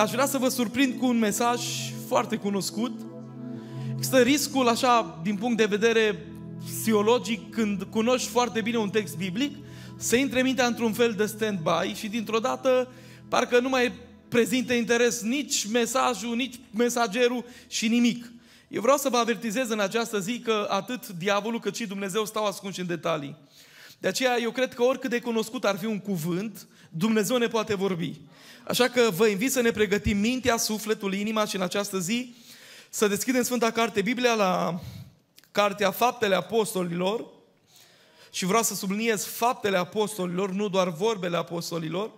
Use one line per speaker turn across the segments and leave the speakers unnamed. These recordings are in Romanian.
Aș vrea să vă surprind cu un mesaj foarte cunoscut. Există riscul, așa, din punct de vedere psihologic, când cunoști foarte bine un text biblic, să intre mintea într-un fel de stand-by și dintr-o dată parcă nu mai prezintă interes nici mesajul, nici mesagerul și nimic. Eu vreau să vă avertizez în această zi că atât diavolul cât și Dumnezeu stau ascunși în detalii. De aceea eu cred că oricât de cunoscut ar fi un cuvânt, Dumnezeu ne poate vorbi. Așa că vă invit să ne pregătim mintea, sufletul, inima și în această zi să deschidem Sfânta Carte Biblia la Cartea Faptele Apostolilor și vreau să subliniez faptele apostolilor, nu doar vorbele apostolilor.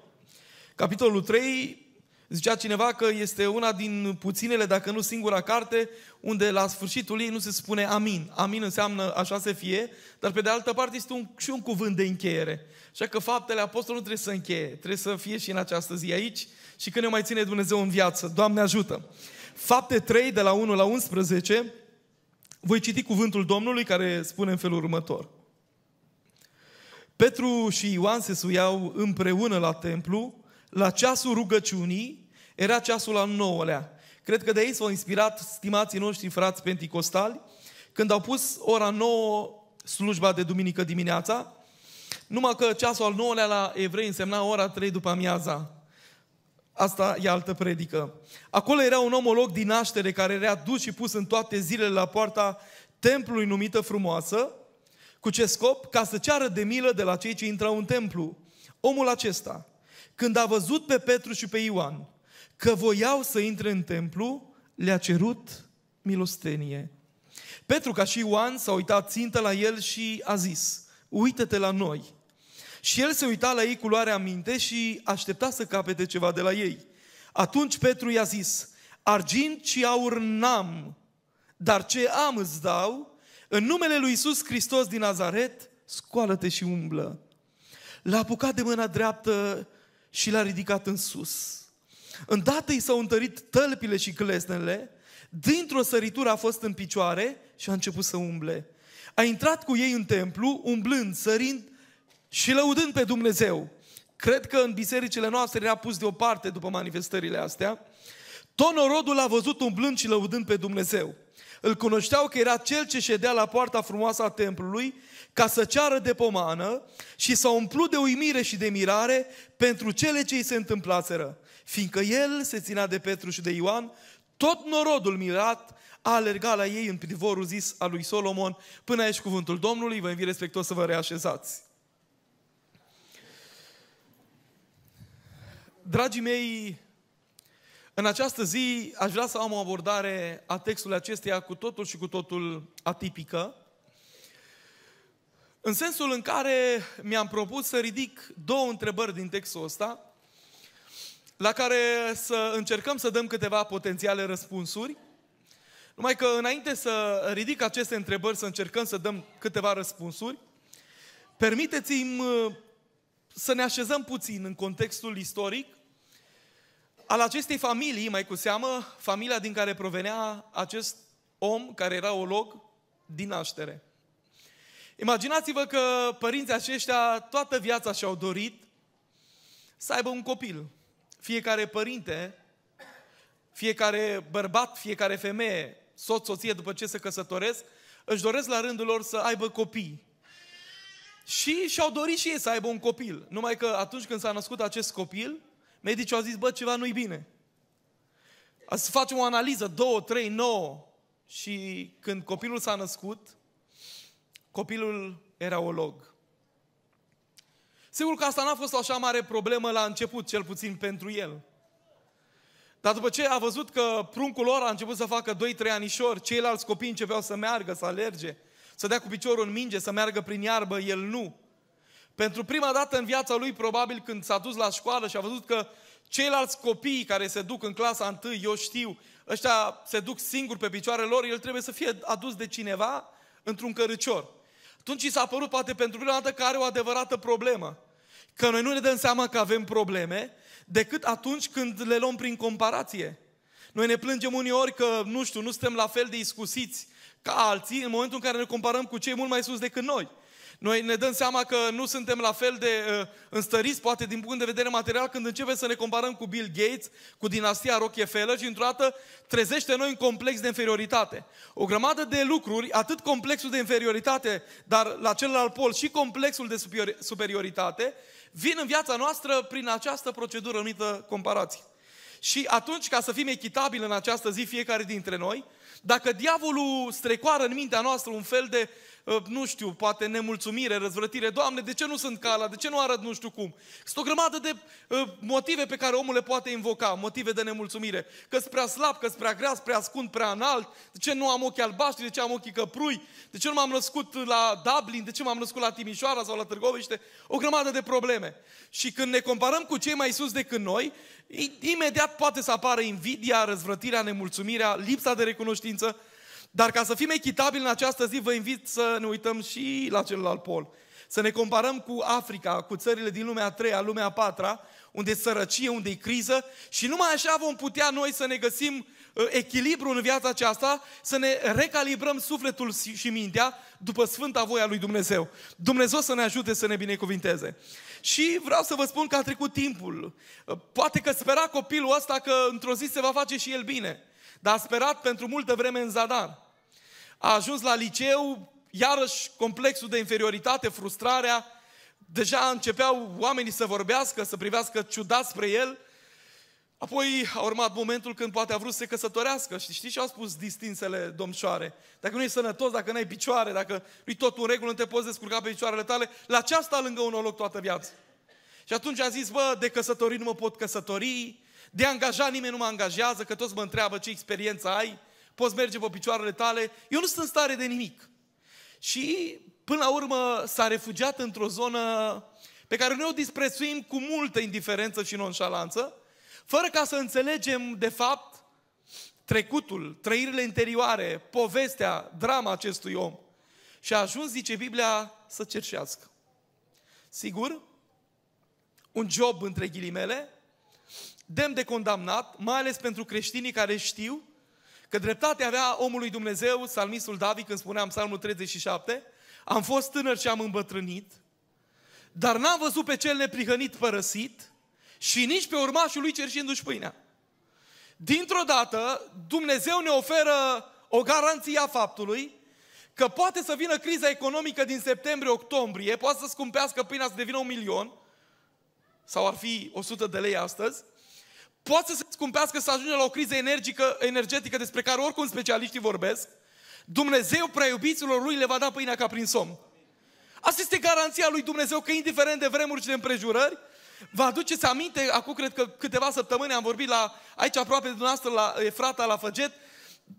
Capitolul 3, Zicea cineva că este una din puținele, dacă nu singura carte, unde la sfârșitul ei nu se spune amin. Amin înseamnă așa să fie, dar pe de altă parte este un, și un cuvânt de încheiere. Așa că faptele apostolului nu trebuie să încheie, trebuie să fie și în această zi aici și când ne mai ține Dumnezeu în viață. Doamne ajută! Fapte 3, de la 1 la 11, voi citi cuvântul Domnului care spune în felul următor. Petru și Ioan se suiau împreună la templu, la ceasul rugăciunii, era ceasul al nouălea. Cred că de aici s-au inspirat stimații noștri frați penticostali, când au pus ora nouă slujba de duminică dimineața, numai că ceasul al nouălea la evrei însemna ora trei după amiaza. Asta e altă predică. Acolo era un omolog din naștere care era dus și pus în toate zilele la poarta templului numită frumoasă, cu ce scop? Ca să ceară de milă de la cei ce intrau în templu. Omul acesta, când a văzut pe Petru și pe Ioan că voiau să intre în templu, le-a cerut milostenie. Petru, ca și Ioan, s-a uitat țintă la el și a zis, uită-te la noi. Și el se uita la ei cu luarea minte și aștepta să capete ceva de la ei. Atunci Petru i-a zis, argint și aur n-am, dar ce am îți dau, în numele lui Isus Hristos din Nazaret, scoală-te și umblă. L-a apucat de mâna dreaptă și l-a ridicat în sus. Îndată i s-au întărit tălpile și clesnele, dintr-o săritură a fost în picioare și a început să umble. A intrat cu ei în templu, umblând, sărind și lăudând pe Dumnezeu. Cred că în bisericile noastre era pus deoparte după manifestările astea. Tot norodul l-a văzut umblând și lăudând pe Dumnezeu. Îl cunoșteau că era cel ce ședea la poarta frumoasă a templului ca să ceară de pomană și s-a umplut de uimire și de mirare pentru cele ce îi se întâmplaseră. Fiindcă el se ținea de Petru și de Ioan, tot norodul mirat a alergat la ei în privorul zis al lui Solomon. Până aici cuvântul Domnului, vă invit respectos să vă reașezați. Dragii mei, în această zi aș vrea să am o abordare a textului acesteia cu totul și cu totul atipică. În sensul în care mi-am propus să ridic două întrebări din textul ăsta, la care să încercăm să dăm câteva potențiale răspunsuri, numai că înainte să ridic aceste întrebări, să încercăm să dăm câteva răspunsuri, permiteți-mi uh, să ne așezăm puțin în contextul istoric al acestei familii, mai cu seamă, familia din care provenea acest om care era olog din naștere. Imaginați-vă că părinții aceștia toată viața și-au dorit să aibă un copil. Fiecare părinte, fiecare bărbat, fiecare femeie, soț, soție, după ce se căsătoresc, își doresc la rândul lor să aibă copii. Și și-au dorit și ei să aibă un copil. Numai că atunci când s-a născut acest copil, medicii au zis, bă, ceva nu-i bine. Să facem o analiză, două, trei, nouă. Și când copilul s-a născut, copilul era olog. Sigur că asta n-a fost o așa mare problemă la început, cel puțin pentru el. Dar după ce a văzut că pruncul lor a început să facă 2-3 anișori, ceilalți copii începeau să meargă, să alerge, să dea cu piciorul în minge, să meargă prin iarbă, el nu. Pentru prima dată în viața lui, probabil când s-a dus la școală și a văzut că ceilalți copii care se duc în clasa 1, eu știu, ăștia se duc singuri pe picioarele lor, el trebuie să fie adus de cineva într-un cărăcior. Atunci i s-a părut poate pentru prima dată că are o adevărată problemă. Că noi nu ne dăm seama că avem probleme decât atunci când le luăm prin comparație. Noi ne plângem uneori că, nu știu, nu suntem la fel de iscusiți ca alții în momentul în care ne comparăm cu cei mult mai sus decât noi. Noi ne dăm seama că nu suntem la fel de uh, înstăriți, poate din punct de vedere material, când începem să ne comparăm cu Bill Gates, cu dinastia Rockefeller și într-o dată trezește noi un complex de inferioritate. O grămadă de lucruri, atât complexul de inferioritate, dar la celălalt pol și complexul de superioritate, vin în viața noastră prin această procedură numită comparație. Și atunci, ca să fim echitabili în această zi, fiecare dintre noi, dacă diavolul strecoară în mintea noastră un fel de Ă, nu știu, poate nemulțumire, răzvrătire. Doamne, de ce nu sunt ca ala? De ce nu arăt nu știu cum? Sunt o grămadă de uh, motive pe care omul le poate invoca, motive de nemulțumire. Că sunt prea slab, că sunt prea grea, prea ascund, prea înalt. De ce nu am ochi albaștri? De ce am ochii căprui? De ce nu m-am născut la Dublin? De ce m-am născut la Timișoara sau la Târgoviște? O grămadă de probleme. Și când ne comparăm cu cei mai sus decât noi, imediat poate să apară invidia, răzvrătirea, nemulțumirea, lipsa de recunoștință, dar ca să fim echitabili în această zi, vă invit să ne uităm și la celălalt pol. Să ne comparăm cu Africa, cu țările din lumea a treia, lumea a patra, unde e sărăcie, unde e criză și numai așa vom putea noi să ne găsim uh, echilibru în viața aceasta, să ne recalibrăm sufletul și mintea după sfânta voia lui Dumnezeu. Dumnezeu să ne ajute să ne binecuvinteze. Și vreau să vă spun că a trecut timpul. Uh, poate că spera copilul ăsta că într-o zi se va face și el bine. Dar a sperat pentru multă vreme în zadar a ajuns la liceu, iarăși complexul de inferioritate, frustrarea, deja începeau oamenii să vorbească, să privească ciudat spre el, Apoi a urmat momentul când poate a vrut să se căsătorească și știți ce au spus distinsele domșoare? Dacă nu e sănătos, dacă nu ai picioare, dacă nu-i tot în regulă, nu te poți descurca pe picioarele tale, la ce sta lângă un loc toată viața? Și atunci a zis, bă, de căsătorii nu mă pot căsători, de angajat nimeni nu mă angajează, că toți mă întreabă ce experiență ai, poți merge pe picioarele tale, eu nu sunt în stare de nimic. Și până la urmă s-a refugiat într-o zonă pe care noi o disprețuim cu multă indiferență și nonșalanță, fără ca să înțelegem de fapt trecutul, trăirile interioare, povestea, drama acestui om. Și a ajuns, zice Biblia, să cerșească. Sigur, un job între ghilimele, demn de condamnat, mai ales pentru creștinii care știu Că dreptate avea omul lui Dumnezeu, salmistul David, când spunea în psalmul 37, am fost tânăr și am îmbătrânit, dar n-am văzut pe cel neprihănit părăsit și nici pe urmașul lui cerșindu-și pâinea. Dintr-o dată, Dumnezeu ne oferă o garanție a faptului că poate să vină criza economică din septembrie-octombrie, poate să scumpească pâinea să devină un milion, sau ar fi 100 de lei astăzi, poate să se scumpească, să ajungă la o criză energică, energetică despre care oricum specialiștii vorbesc, Dumnezeu prea iubiților lui le va da pâinea ca prin somn. Asta este garanția lui Dumnezeu că indiferent de vremuri și de împrejurări, vă aduceți aminte, acum cred că câteva săptămâni am vorbit la, aici aproape de dumneavoastră la Efrata, la Făget,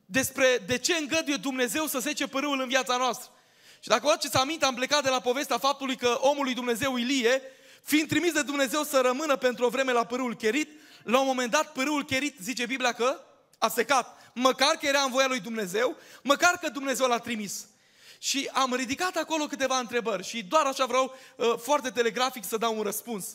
despre de ce îngăduie Dumnezeu să sece părâul în viața noastră. Și dacă vă aduceți aminte, am plecat de la povestea faptului că omul lui Dumnezeu Ilie, fiind trimis de Dumnezeu să rămână pentru o vreme la părâul cherit, la un moment dat pârâul cherit, zice Biblia că a secat. Măcar că era în voia lui Dumnezeu, măcar că Dumnezeu l-a trimis. Și am ridicat acolo câteva întrebări și doar așa vreau uh, foarte telegrafic să dau un răspuns.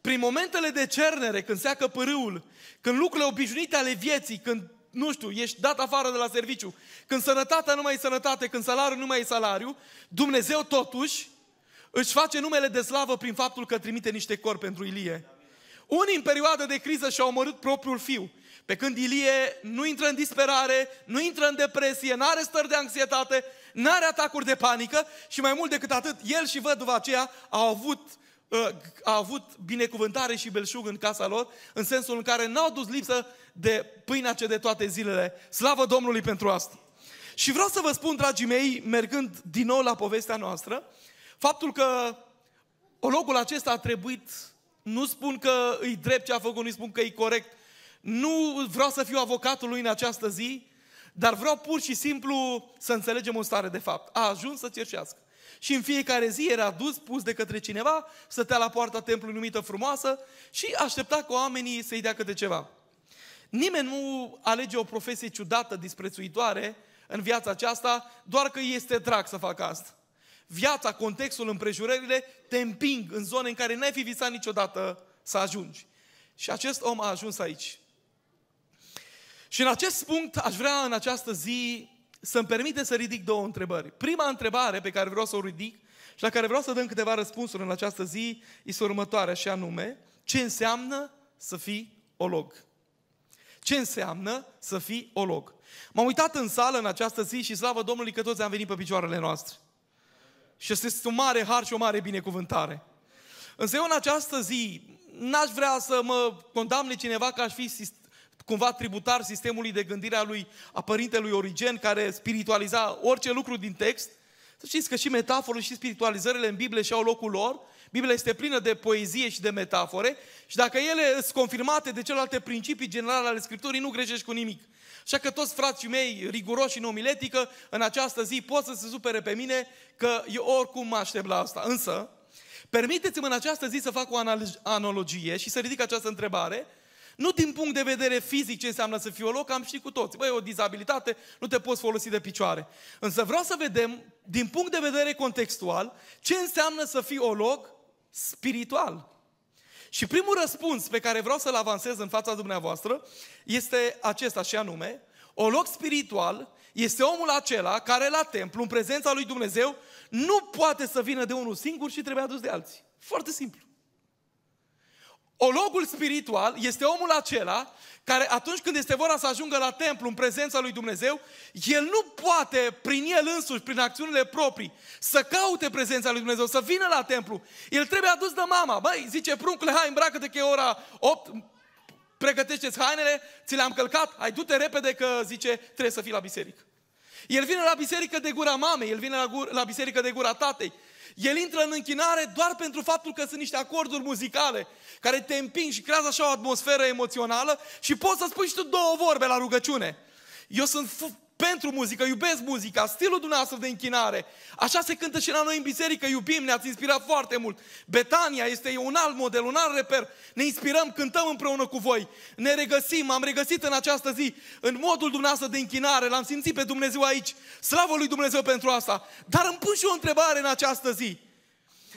Prin momentele de cernere, când seacă pârâul, când lucrurile obișnuite ale vieții, când, nu știu, ești dat afară de la serviciu, când sănătatea nu mai e sănătate, când salariul nu mai e salariu, Dumnezeu totuși își face numele de slavă prin faptul că trimite niște cor pentru Ilie. Unii în perioadă de criză și-au omorât propriul fiu. Pe când Ilie nu intră în disperare, nu intră în depresie, nu are stări de anxietate, nu are atacuri de panică și mai mult decât atât, el și văduva aceea au avut, uh, au avut binecuvântare și belșug în casa lor, în sensul în care n-au dus lipsă de pâinea ce de toate zilele. Slavă Domnului pentru asta! Și vreau să vă spun, dragii mei, mergând din nou la povestea noastră, faptul că locul acesta a trebuit nu spun că îi drept ce a făcut, nu spun că e corect. Nu vreau să fiu avocatul lui în această zi, dar vreau pur și simplu să înțelegem o stare de fapt. A ajuns să cerșească. Și în fiecare zi era dus, pus de către cineva, stătea la poarta templului numită frumoasă și aștepta cu oamenii să-i dea câte ceva. Nimeni nu alege o profesie ciudată, disprețuitoare în viața aceasta, doar că este drag să facă asta viața, contextul, împrejurările te împing în zone în care n-ai fi visat niciodată să ajungi. Și acest om a ajuns aici. Și în acest punct aș vrea în această zi să-mi permite să ridic două întrebări. Prima întrebare pe care vreau să o ridic și la care vreau să dăm câteva răspunsuri în această zi, este următoarea și anume, ce înseamnă să fii olog? Ce înseamnă să fii olog? M-am uitat în sală în această zi și slavă Domnului că toți am venit pe picioarele noastre. Și este un mare har și o mare binecuvântare. Însă eu în această zi n-aș vrea să mă condamne cineva că aș fi cumva tributar sistemului de gândire a lui a părintelui Origen care spiritualiza orice lucru din text. Să știți că și metaforele și spiritualizările în Biblie și-au locul lor. Biblia este plină de poezie și de metafore și dacă ele sunt confirmate de celelalte principii generale ale Scripturii, nu greșești cu nimic. Așa că toți frații mei riguroși în omiletică, în această zi pot să se supere pe mine că eu oricum mă aștept la asta. Însă, permiteți-mi în această zi să fac o analogie și să ridic această întrebare, nu din punct de vedere fizic ce înseamnă să fii loc, am ști cu toți. Băi, o dizabilitate, nu te poți folosi de picioare. Însă vreau să vedem, din punct de vedere contextual, ce înseamnă să fii olog spiritual. Și primul răspuns pe care vreau să-l avansez în fața dumneavoastră este acesta și anume, o loc spiritual este omul acela care la templu, în prezența lui Dumnezeu, nu poate să vină de unul singur și trebuie adus de alții. Foarte simplu. Ologul spiritual este omul acela care atunci când este vorba să ajungă la templu în prezența lui Dumnezeu, el nu poate prin el însuși, prin acțiunile proprii, să caute prezența lui Dumnezeu, să vină la templu. El trebuie adus de mama. Băi, zice pruncule, hai îmbracă-te că e ora 8, pregătește-ți hainele, ți le-am călcat, hai du-te repede că zice trebuie să fii la biserică. El vine la biserică de gura mamei, el vine la, gura, la biserică de gura tatei. El intră în închinare doar pentru faptul că sunt niște acorduri muzicale care te împing și creează așa o atmosferă emoțională și poți să spui și tu două vorbe la rugăciune. Eu sunt pentru muzică, iubesc muzica, stilul dumneavoastră de închinare. Așa se cântă și la noi în biserică, iubim, ne-ați inspirat foarte mult. Betania este un alt model, un alt reper. Ne inspirăm, cântăm împreună cu voi. Ne regăsim, am regăsit în această zi, în modul dumneavoastră de închinare, l-am simțit pe Dumnezeu aici. Slavă lui Dumnezeu pentru asta. Dar îmi pun și o întrebare în această zi.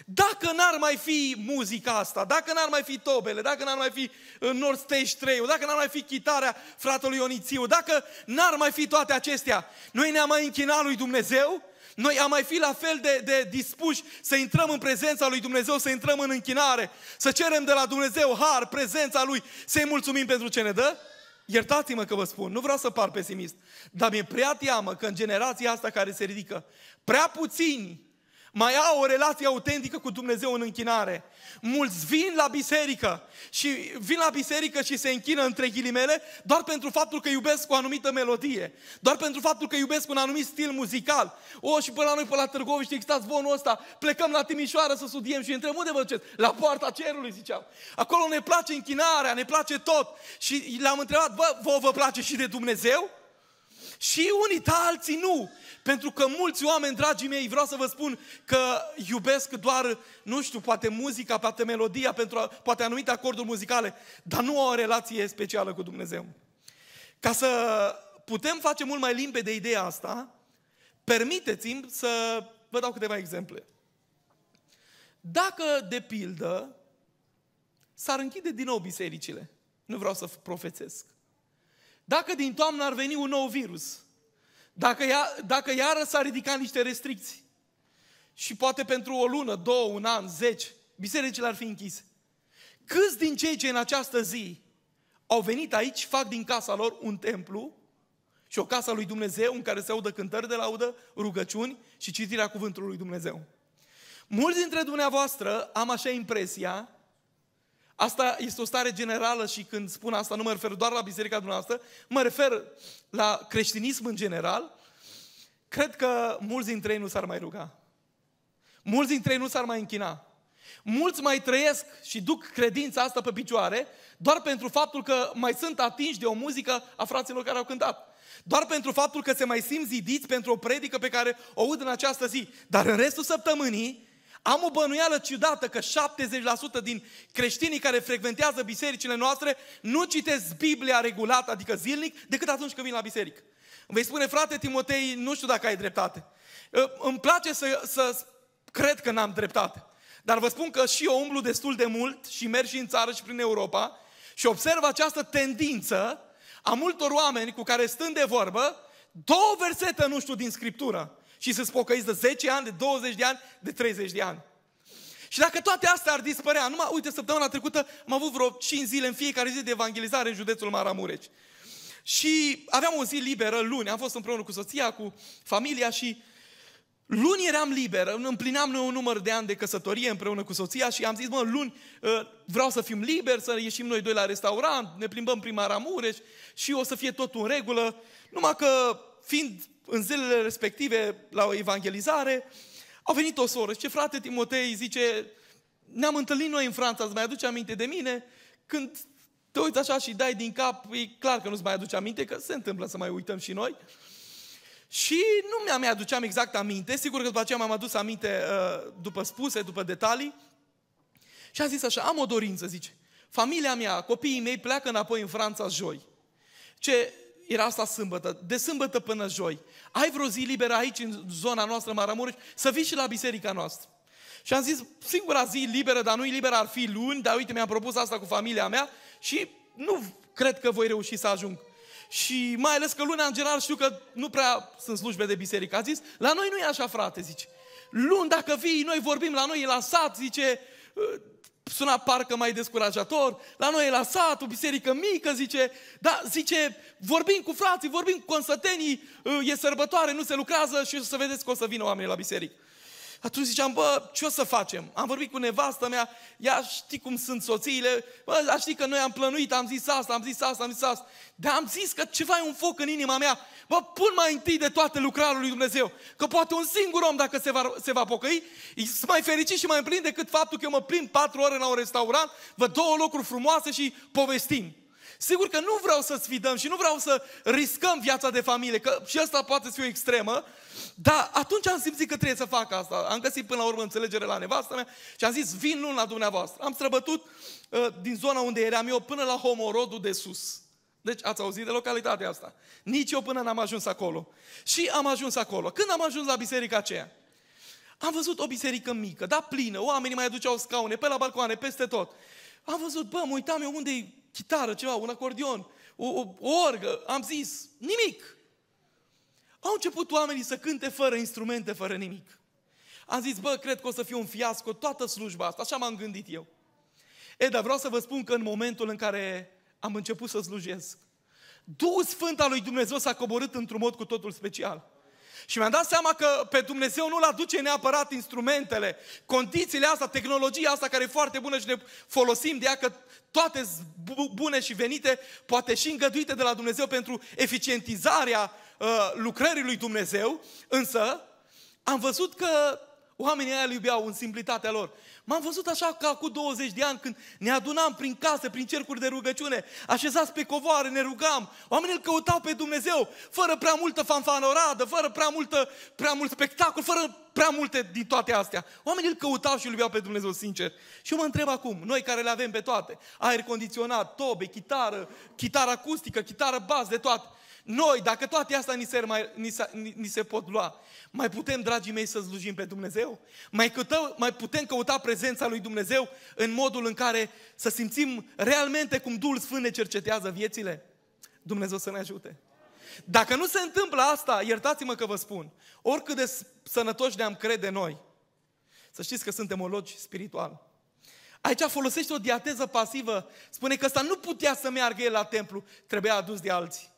Dacă n-ar mai fi muzica asta, dacă n-ar mai fi tobele, dacă n-ar mai fi uh, North Stage 3 dacă n-ar mai fi chitarea fratelui Ionițiu, dacă n-ar mai fi toate acestea, noi ne-am mai închinat lui Dumnezeu? Noi am mai fi la fel de, de dispuși să intrăm în prezența lui Dumnezeu, să intrăm în închinare, să cerem de la Dumnezeu har, prezența lui, să-i mulțumim pentru ce ne dă? Iertați-mă că vă spun, nu vreau să par pesimist, dar mi-e prea teamă că în generația asta care se ridică, prea puțini mai au o relație autentică cu Dumnezeu în închinare. Mulți vin la biserică și vin la biserică și se închină între ghilimele doar pentru faptul că iubesc o anumită melodie, doar pentru faptul că iubesc un anumit stil muzical. O, și până la noi, pe la Târgoviște, există zvonul ăsta, plecăm la Timișoara să studiem și între unde vă duceți? La poarta cerului, ziceau. Acolo ne place închinarea, ne place tot. Și l-am întrebat, bă, vă, vă place și de Dumnezeu? Și unii, da, alții nu. Pentru că mulți oameni, dragii mei, vreau să vă spun că iubesc doar, nu știu, poate muzica, poate melodia, pentru, poate anumite acorduri muzicale, dar nu au o relație specială cu Dumnezeu. Ca să putem face mult mai limpede ideea asta, permiteți-mi să vă dau câteva exemple. Dacă, de pildă, s-ar închide din nou bisericile, nu vreau să profețesc, dacă din toamnă ar veni un nou virus, dacă, ia, dacă iară s-ar ridica niște restricții și poate pentru o lună, două, un an, zeci, bisericile ar fi închise. Câți din cei ce în această zi au venit aici, fac din casa lor un templu și o casă lui Dumnezeu în care se audă cântări de laudă, rugăciuni și citirea cuvântului lui Dumnezeu. Mulți dintre dumneavoastră am așa impresia Asta este o stare generală și când spun asta nu mă refer doar la biserica dumneavoastră, mă refer la creștinism în general. Cred că mulți dintre ei nu s-ar mai ruga. Mulți dintre ei nu s-ar mai închina. Mulți mai trăiesc și duc credința asta pe picioare doar pentru faptul că mai sunt atinși de o muzică a fraților care au cântat. Doar pentru faptul că se mai simt zidiți pentru o predică pe care o aud în această zi. Dar în restul săptămânii am o bănuială ciudată că 70% din creștinii care frecventează bisericile noastre nu citesc Biblia regulat, adică zilnic, decât atunci când vin la biserică. Îmi vei spune, frate Timotei, nu știu dacă ai dreptate. Îmi place să, să cred că n-am dreptate. Dar vă spun că și eu umblu destul de mult și merg și în țară și prin Europa și observ această tendință a multor oameni cu care stând de vorbă, două versete nu știu din Scriptură Și să-ți pocăiți de 10 ani, de 20 de ani, de 30 de ani. Și dacă toate astea ar dispărea, numai, uite, săptămâna trecută am avut vreo 5 zile în fiecare zi de evangelizare în județul Maramureș. Și aveam o zi liberă, luni, am fost împreună cu soția, cu familia și luni eram liber, împlineam noi un număr de ani de căsătorie împreună cu soția și am zis, mă, luni ă, vreau să fim liberi, să ieșim noi doi la restaurant, ne plimbăm prin Maramureș și o să fie totul în regulă. Numai că, fiind în zilele respective la o evangelizare, a venit o soră și ce frate Timotei zice, ne-am întâlnit noi în Franța, îți mai aduce aminte de mine? Când te uiți așa și dai din cap, e clar că nu-ți mai aduce aminte, că se întâmplă să mai uităm și noi. Și nu mi-am mai aduceam exact aminte, sigur că după aceea m-am adus aminte uh, după spuse, după detalii. Și am zis așa, am o dorință, zice. Familia mea, copiii mei pleacă înapoi în Franța joi. Ce era asta sâmbătă, de sâmbătă până joi. Ai vreo zi liberă aici, în zona noastră, Maramureș, să vii și la biserica noastră. Și am zis, singura zi liberă, dar nu liberă, ar fi luni, dar uite, mi-am propus asta cu familia mea și nu cred că voi reuși să ajung. Și mai ales că luna, în general, știu că nu prea sunt slujbe de biserică. A zis, la noi nu e așa, frate, zice. Luni, dacă vii, noi vorbim la noi, e la sat, zice, suna parcă mai descurajator, la noi e la sat, o biserică mică, zice, da, zice, vorbim cu frații, vorbim cu consătenii, e sărbătoare, nu se lucrează și o să vedeți că o să vină oamenii la biserică. Atunci ziceam, bă, ce o să facem? Am vorbit cu nevastă mea, ea știi cum sunt soțiile, bă, știi că noi am plănuit, am zis asta, am zis asta, am zis asta. Dar am zis că ceva e un foc în inima mea. Bă, pun mai întâi de toate lucrarea lui Dumnezeu. Că poate un singur om, dacă se va, se va pocăi, e mai fericit și mai împlin decât faptul că eu mă plimb patru ore la un restaurant, văd două locuri frumoase și povestim. Sigur că nu vreau să sfidăm și nu vreau să riscăm viața de familie, că și asta poate să fie o extremă, dar atunci am simțit că trebuie să fac asta. Am găsit până la urmă înțelegere la nevastă mea și am zis, vin luni la dumneavoastră. Am străbătut uh, din zona unde eram eu până la Homorodul de sus. Deci ați auzit de localitatea asta. Nici eu până n-am ajuns acolo. Și am ajuns acolo. Când am ajuns la biserica aceea, am văzut o biserică mică, dar plină, oamenii mai aduceau scaune, pe la balcoane, peste tot. Am văzut, bă, mă uitam eu unde e chitară, ceva, un acordion, o, o, o orgă, am zis, nimic. Au început oamenii să cânte fără instrumente, fără nimic. Am zis, bă, cred că o să fie un fiasco toată slujba asta, așa m-am gândit eu. E, dar vreau să vă spun că în momentul în care am început să slujesc, Duhul Sfânt al lui Dumnezeu s-a coborât într-un mod cu totul special. Și mi-am dat seama că pe Dumnezeu nu-L aduce neapărat instrumentele, condițiile astea, tehnologia asta care e foarte bună și ne folosim de ea, că toate bune și venite, poate și îngăduite de la Dumnezeu pentru eficientizarea uh, lucrării lui Dumnezeu, însă am văzut că oamenii aia îl iubeau în simplitatea lor. M-am văzut așa ca cu 20 de ani când ne adunam prin case, prin cercuri de rugăciune, așezați pe covoare, ne rugam. Oamenii îl căutau pe Dumnezeu, fără prea multă fanfanoradă, fără prea, multă, prea mult spectacol, fără prea multe din toate astea. Oamenii îl căutau și îl iubeau pe Dumnezeu sincer. Și eu mă întreb acum, noi care le avem pe toate, aer condiționat, tobe, chitară, chitară acustică, chitară bas, de toate. Noi, dacă toate astea ni se, mai, ni, se, ni, ni se pot lua, mai putem, dragii mei, să slujim pe Dumnezeu? Mai, cătă, mai putem căuta prezența lui Dumnezeu în modul în care să simțim realmente cum Duhul Sfânt ne cercetează viețile? Dumnezeu să ne ajute. Dacă nu se întâmplă asta, iertați-mă că vă spun, oricât de sănătoși ne-am crede noi, să știți că suntem ologi spiritual. Aici folosește o diateză pasivă, spune că ăsta nu putea să meargă el la templu, trebuia adus de alții.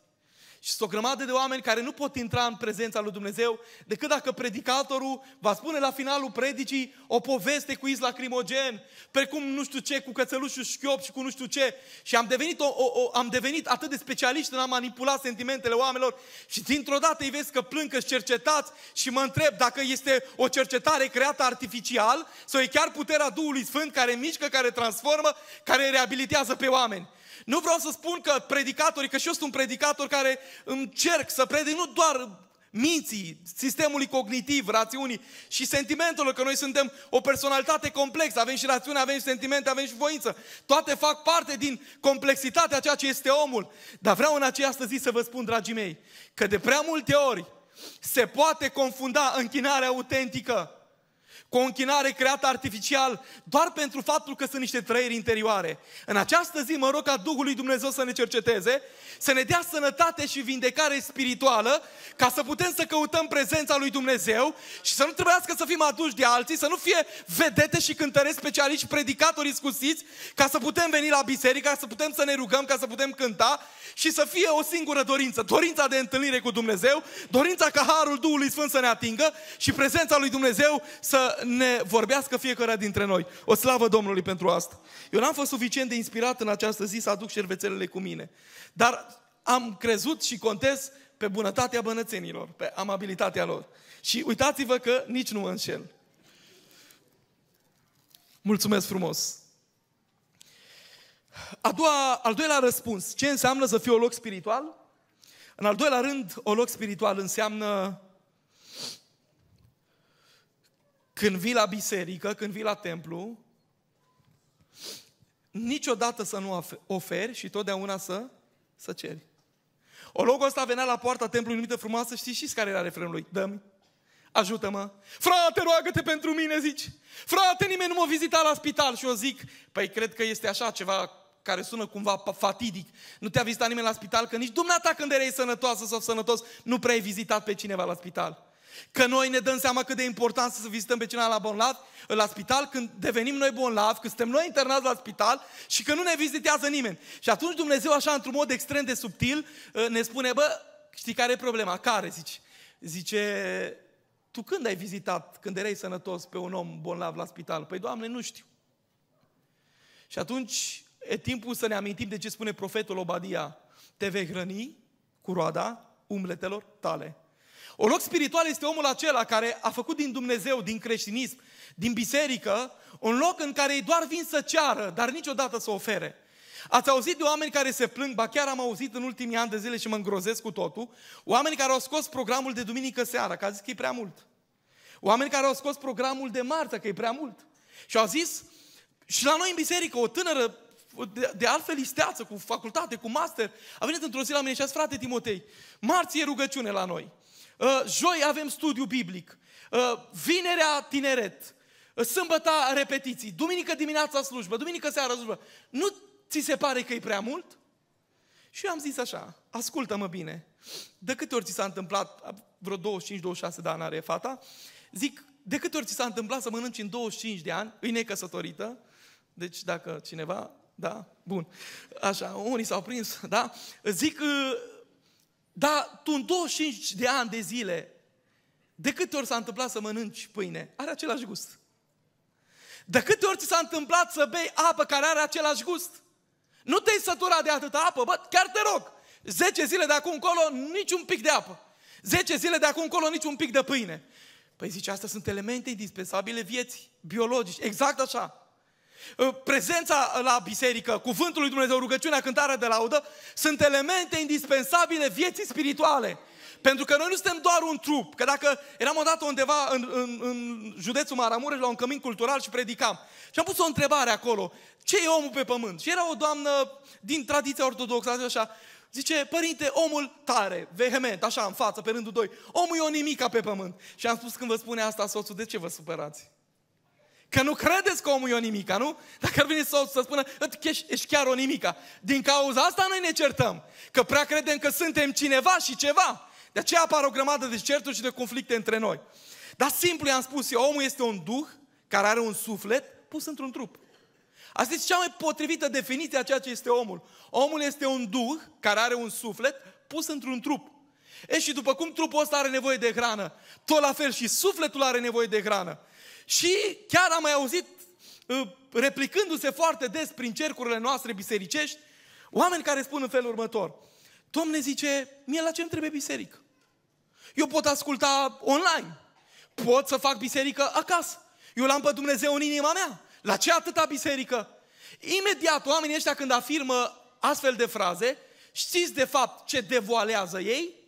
Și sunt o grămadă de oameni care nu pot intra în prezența lui Dumnezeu decât dacă predicatorul va spune la finalul predicii o poveste cu iz lacrimogen, precum nu știu ce, cu cățelușul șchiop și cu nu știu ce. Și am devenit, o, o, o, am devenit atât de specialiști în a manipula sentimentele oamenilor și dintr-o dată îi vezi că plâng, că cercetați și mă întreb dacă este o cercetare creată artificial sau e chiar puterea Duhului Sfânt care mișcă, care transformă, care reabilitează pe oameni. Nu vreau să spun că predicatorii, că și eu sunt un predicator care încerc să predic nu doar minții, sistemului cognitiv, rațiunii și sentimentelor, că noi suntem o personalitate complexă, avem și rațiune, avem și sentimente, avem și voință. Toate fac parte din complexitatea ceea ce este omul. Dar vreau în această zi să vă spun, dragii mei, că de prea multe ori se poate confunda închinarea autentică cu o închinare creată artificial, doar pentru faptul că sunt niște trăiri interioare. În această zi mă rog ca Duhul lui Dumnezeu să ne cerceteze, să ne dea sănătate și vindecare spirituală, ca să putem să căutăm prezența lui Dumnezeu și să nu trebuiască să fim aduși de alții, să nu fie vedete și cântăreți specialiști, predicatori iscusiți, ca să putem veni la biserică, ca să putem să ne rugăm, ca să putem cânta și să fie o singură dorință, dorința de întâlnire cu Dumnezeu, dorința ca Harul Duhului Sfânt să ne atingă și prezența lui Dumnezeu să ne vorbească fiecare dintre noi. O slavă Domnului pentru asta. Eu n-am fost suficient de inspirat în această zi să aduc șervețelele cu mine. Dar am crezut și contez pe bunătatea bănățenilor, pe amabilitatea lor. Și uitați-vă că nici nu mă înșel. Mulțumesc frumos! A doua, al doilea răspuns. Ce înseamnă să fii o loc spiritual? În al doilea rând, o loc spiritual înseamnă când vii la biserică, când vii la templu, niciodată să nu oferi și totdeauna să, să ceri. O logul ăsta venea la poarta templului numită frumoasă, știi și care era refrenul lui? Dă-mi, ajută-mă. Frate, roagă-te pentru mine, zici. Frate, nimeni nu mă vizita la spital. Și eu zic, păi cred că este așa ceva care sună cumva fatidic. Nu te-a vizitat nimeni la spital, că nici dumneata când erai sănătoasă sau sănătos, nu prea ai vizitat pe cineva la spital. Că noi ne dăm seama cât de important să vizităm pe cineva la bolnav, la spital, când devenim noi bolnavi, când suntem noi internați la spital și că nu ne vizitează nimeni. Și atunci Dumnezeu, așa, într-un mod extrem de subtil, ă, ne spune, bă, știi care e problema? Care, zici? Zice, tu când ai vizitat, când erai sănătos, pe un om bolnav la spital? Păi, Doamne, nu știu. Și atunci e timpul să ne amintim de ce spune profetul Obadia. Te vei hrăni cu roada umbletelor tale. O loc spiritual este omul acela care a făcut din Dumnezeu, din creștinism, din biserică, un loc în care ei doar vin să ceară, dar niciodată să ofere. Ați auzit de oameni care se plâng, ba chiar am auzit în ultimii ani de zile și mă îngrozesc cu totul, oameni care au scos programul de duminică seara, că a zis că e prea mult. Oameni care au scos programul de marță, că e prea mult. Și au zis, și la noi în biserică, o tânără de, de altfel isteață, cu facultate, cu master, a venit într-o zi la mine și a zis, frate Timotei, marți e rugăciune la noi. Uh, joi avem studiu biblic. Uh, vinerea tineret. Uh, sâmbăta repetiții. Duminică dimineața slujbă. Duminică seara slujbă. Nu ți se pare că e prea mult? Și eu am zis așa, ascultă-mă bine. De câte ori ți s-a întâmplat, vreo 25-26 de ani are fata, zic, de câte ori ți s-a întâmplat să mănânci în 25 de ani, îi necăsătorită, deci dacă cineva, da, bun, așa, unii s-au prins, da, zic, dar tu în 25 de ani de zile, de câte ori s-a întâmplat să mănânci pâine? Are același gust. De câte ori ți s-a întâmplat să bei apă care are același gust? Nu te-ai sătura de atâta apă, bă, chiar te rog. 10 zile de acum încolo, nici un pic de apă. 10 zile de acum încolo, nici un pic de pâine. Păi zice, astea sunt elemente indispensabile vieții biologice. Exact așa. Ă, prezența la biserică, cuvântul lui Dumnezeu, rugăciunea, cântarea de laudă, sunt elemente indispensabile vieții spirituale. Pentru că noi nu suntem doar un trup. Că dacă eram odată undeva în, în, în județul Maramureș la un cămin cultural și predicam. Și am pus o întrebare acolo. Ce e omul pe pământ? Și era o doamnă din tradiția ortodoxă, așa, Zice, părinte, omul tare, vehement, așa în față, pe rândul doi. Omul e o nimica pe pământ. Și am spus când vă spune asta soțul, de ce vă supărați? Că nu credeți că omul e o nimica, nu? Dacă ar veni să, să spună, ești chiar o nimica. Din cauza asta noi ne certăm. Că prea credem că suntem cineva și ceva. De aceea apar o grămadă de certuri și de conflicte între noi. Dar simplu i-am spus eu, omul este un duh care are un suflet pus într-un trup. Asta este cea mai potrivită definiție a ceea ce este omul. Omul este un duh care are un suflet pus într-un trup. E și după cum trupul ăsta are nevoie de hrană, tot la fel și sufletul are nevoie de hrană. Și chiar am mai auzit, uh, replicându-se foarte des prin cercurile noastre bisericești, oameni care spun în felul următor. Domne zice, mie la ce îmi trebuie biserică? Eu pot asculta online. Pot să fac biserică acasă. Eu l-am pe Dumnezeu în inima mea. La ce atâta biserică? Imediat oamenii ăștia când afirmă astfel de fraze, știți de fapt ce devoalează ei?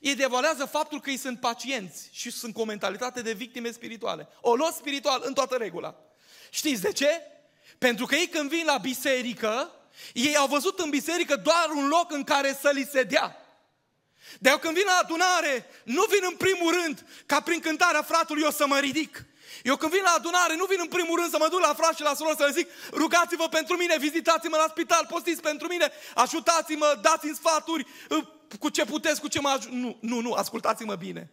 Ei devaluează faptul că ei sunt pacienți și sunt cu o mentalitate de victime spirituale. O luă spiritual în toată regula. Știți de ce? Pentru că ei când vin la biserică, ei au văzut în biserică doar un loc în care să li se dea. De când vin la adunare, nu vin în primul rând ca prin cântarea fratului eu să mă ridic, Eu când vin la adunare, nu vin în primul rând să mă duc la frați și la surori să le zic, rugați-vă pentru mine, vizitați-mă la spital, postiți pentru mine, ajutați-mă, dați-mi sfaturi, cu ce puteți, cu ce mă ajut. Nu, nu, nu, ascultați-mă bine.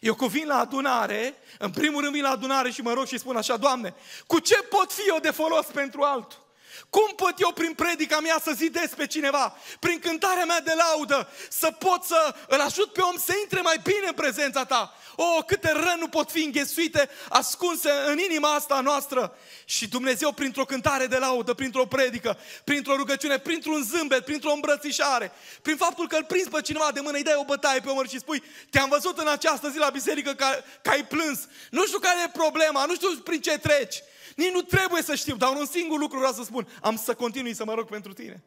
Eu când vin la adunare, în primul rând vin la adunare și mă rog și spun așa, Doamne, cu ce pot fi eu de folos pentru altul? Cum pot eu prin predica mea să zidesc pe cineva? Prin cântarea mea de laudă să pot să îl ajut pe om să intre mai bine în prezența ta? O, oh, câte răni nu pot fi înghesuite, ascunse în inima asta noastră. Și Dumnezeu printr-o cântare de laudă, printr-o predică, printr-o rugăciune, printr-un zâmbet, printr-o îmbrățișare, prin faptul că îl prinzi pe cineva de mână, îi dai o bătaie pe umăr și spui te-am văzut în această zi la biserică că, că ai plâns. Nu știu care e problema, nu știu prin ce treci. Nici nu trebuie să știu, dar un singur lucru vreau să spun. Am să continui să mă rog pentru tine.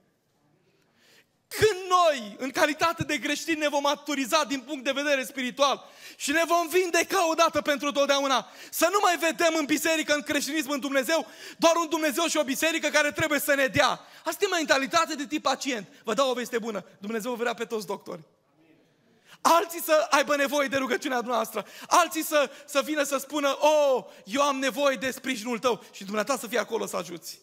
Când noi, în calitate de creștini, ne vom maturiza din punct de vedere spiritual și ne vom vindeca odată pentru totdeauna, să nu mai vedem în biserică, în creștinism, în Dumnezeu, doar un Dumnezeu și o biserică care trebuie să ne dea. Asta e mentalitate de tip pacient. Vă dau o veste bună. Dumnezeu vrea pe toți doctori. Alții să aibă nevoie de rugăciunea noastră. Alții să, să vină să spună, oh, eu am nevoie de sprijinul tău. Și dumneata să fie acolo să ajuți.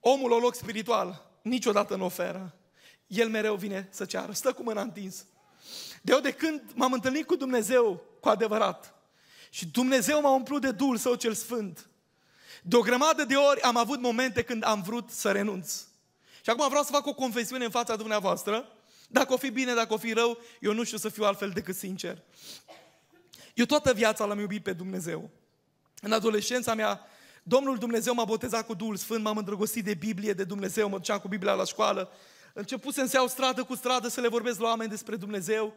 Omul o loc spiritual niciodată nu oferă. El mereu vine să ceară. Stă cu mâna întins. De eu de când m-am întâlnit cu Dumnezeu cu adevărat și Dumnezeu m-a umplut de Duhul Său cel Sfânt, de o grămadă de ori am avut momente când am vrut să renunț. Și acum vreau să fac o confesiune în fața dumneavoastră dacă o fi bine, dacă o fi rău, eu nu știu să fiu altfel decât sincer. Eu toată viața l-am iubit pe Dumnezeu. În adolescența mea, Domnul Dumnezeu m-a botezat cu Duhul Sfânt, m-am îndrăgostit de Biblie, de Dumnezeu, mă duceam cu Biblia la școală. Începusem să iau stradă cu stradă să le vorbesc la oameni despre Dumnezeu.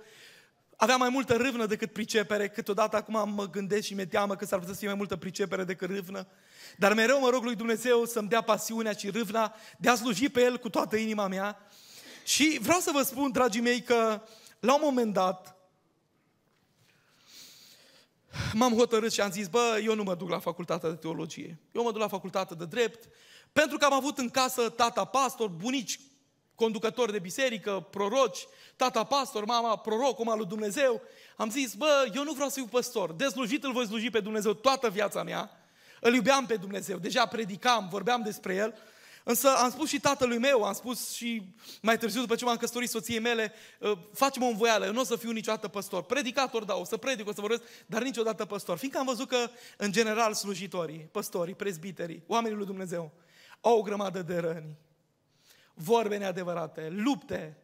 Aveam mai multă râvnă decât pricepere, câteodată acum mă gândesc și mi-e teamă că s-ar putea să fie mai multă pricepere decât râvnă. Dar mereu mă rog lui Dumnezeu să-mi dea pasiunea și râvna de a sluji pe El cu toată inima mea. Și vreau să vă spun, dragii mei, că la un moment dat m-am hotărât și am zis, bă, eu nu mă duc la facultatea de teologie. Eu mă duc la facultatea de drept, pentru că am avut în casă tata pastor, bunici conducători de biserică, proroci, tata pastor, mama proroc, cum al lui Dumnezeu. Am zis, bă, eu nu vreau să fiu păstor. Dezlujit îl voi sluji pe Dumnezeu toată viața mea. Îl iubeam pe Dumnezeu, deja predicam, vorbeam despre El Însă am spus și tatălui meu, am spus și mai târziu, după ce m-am căsătorit soției mele, ă, facem o învoială, eu nu o să fiu niciodată păstor. Predicator, da, o să predic, o să vorbesc, dar niciodată păstor. Fiindcă am văzut că, în general, slujitorii, păstorii, prezbiterii, oamenii lui Dumnezeu, au o grămadă de răni, vorbe neadevărate, lupte.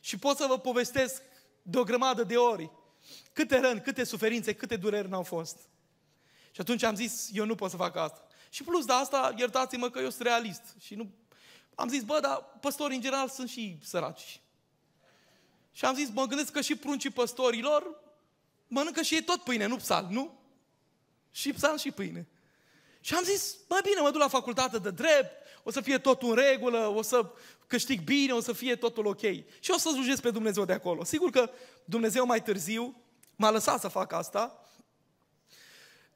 Și pot să vă povestesc de o grămadă de ori câte răni, câte suferințe, câte dureri n-au fost. Și atunci am zis, eu nu pot să fac asta. Și plus de asta, iertați-mă că eu sunt realist. Și nu... Am zis, bă, dar păstorii în general sunt și săraci. Și am zis, mă gândesc că și pruncii păstorilor mănâncă și ei tot pâine, nu psal, nu? Și psal și pâine. Și am zis, bă, bine, mă duc la facultate de drept, o să fie totul în regulă, o să câștig bine, o să fie totul ok. Și o să slujesc pe Dumnezeu de acolo. Sigur că Dumnezeu mai târziu m-a lăsat să fac asta,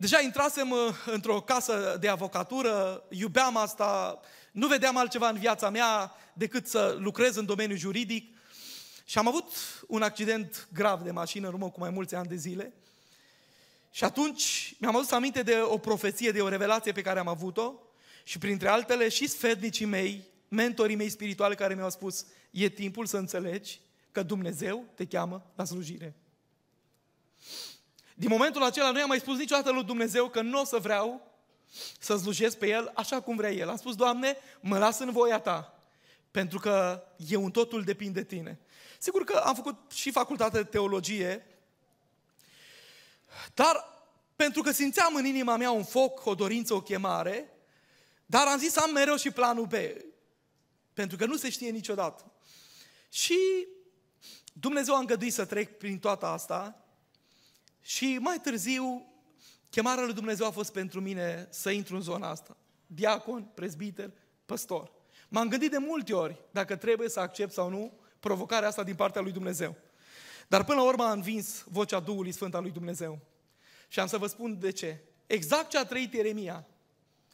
Deja intrasem uh, într-o casă de avocatură, iubeam asta, nu vedeam altceva în viața mea decât să lucrez în domeniul juridic. Și am avut un accident grav de mașină în urmă cu mai mulți ani de zile. Și atunci mi-am adus aminte de o profeție, de o revelație pe care am avut-o și printre altele și sfetnicii mei, mentorii mei spirituali care mi-au spus e timpul să înțelegi că Dumnezeu te cheamă la slujire. Din momentul acela nu i-am mai spus niciodată lui Dumnezeu că nu o să vreau să slujesc pe El așa cum vrea El. Am spus, Doamne, mă las în voia Ta, pentru că eu în totul depind de Tine. Sigur că am făcut și facultate de teologie, dar pentru că simțeam în inima mea un foc, o dorință, o chemare, dar am zis am mereu și planul B, pentru că nu se știe niciodată. Și Dumnezeu a îngăduit să trec prin toată asta și mai târziu, chemarea lui Dumnezeu a fost pentru mine să intru în zona asta. Diacon, prezbiter, păstor. M-am gândit de multe ori dacă trebuie să accept sau nu provocarea asta din partea lui Dumnezeu. Dar până la urmă am învins vocea Duhului Sfânt al lui Dumnezeu. Și am să vă spun de ce. Exact ce a trăit Ieremia,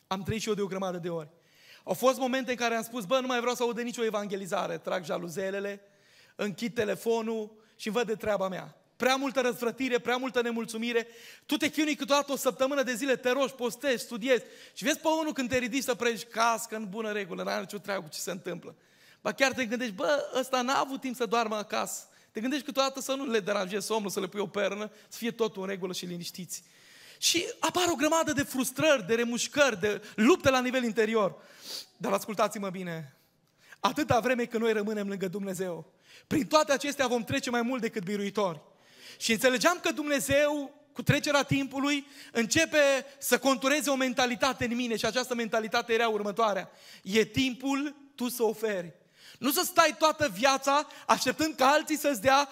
am trăit și eu de o grămadă de ori. Au fost momente în care am spus, bă, nu mai vreau să aud de nicio evangelizare, trag jaluzelele, închid telefonul și văd de treaba mea. Prea multă răzvrătire, prea multă nemulțumire, tu te chinui câteodată o săptămână de zile, te rogi, postezi, studiezi și vezi pe unul când te ridici să predici, cască în bună regulă, n-are nicio treabă cu ce se întâmplă. Ba chiar te gândești, bă, ăsta n-a avut timp să doarmă acasă. Te gândești câteodată să nu le deranjezi somnul, să le pui o pernă, să fie totul în regulă și liniștiți. Și apar o grămadă de frustrări, de remușcări, de lupte la nivel interior. Dar ascultați-mă bine, atâta vreme că noi rămânem lângă Dumnezeu, prin toate acestea vom trece mai mult decât biruitori. Și înțelegeam că Dumnezeu, cu trecerea timpului, începe să contureze o mentalitate în mine și această mentalitate era următoarea. E timpul tu să oferi. Nu să stai toată viața așteptând ca alții să-ți dea,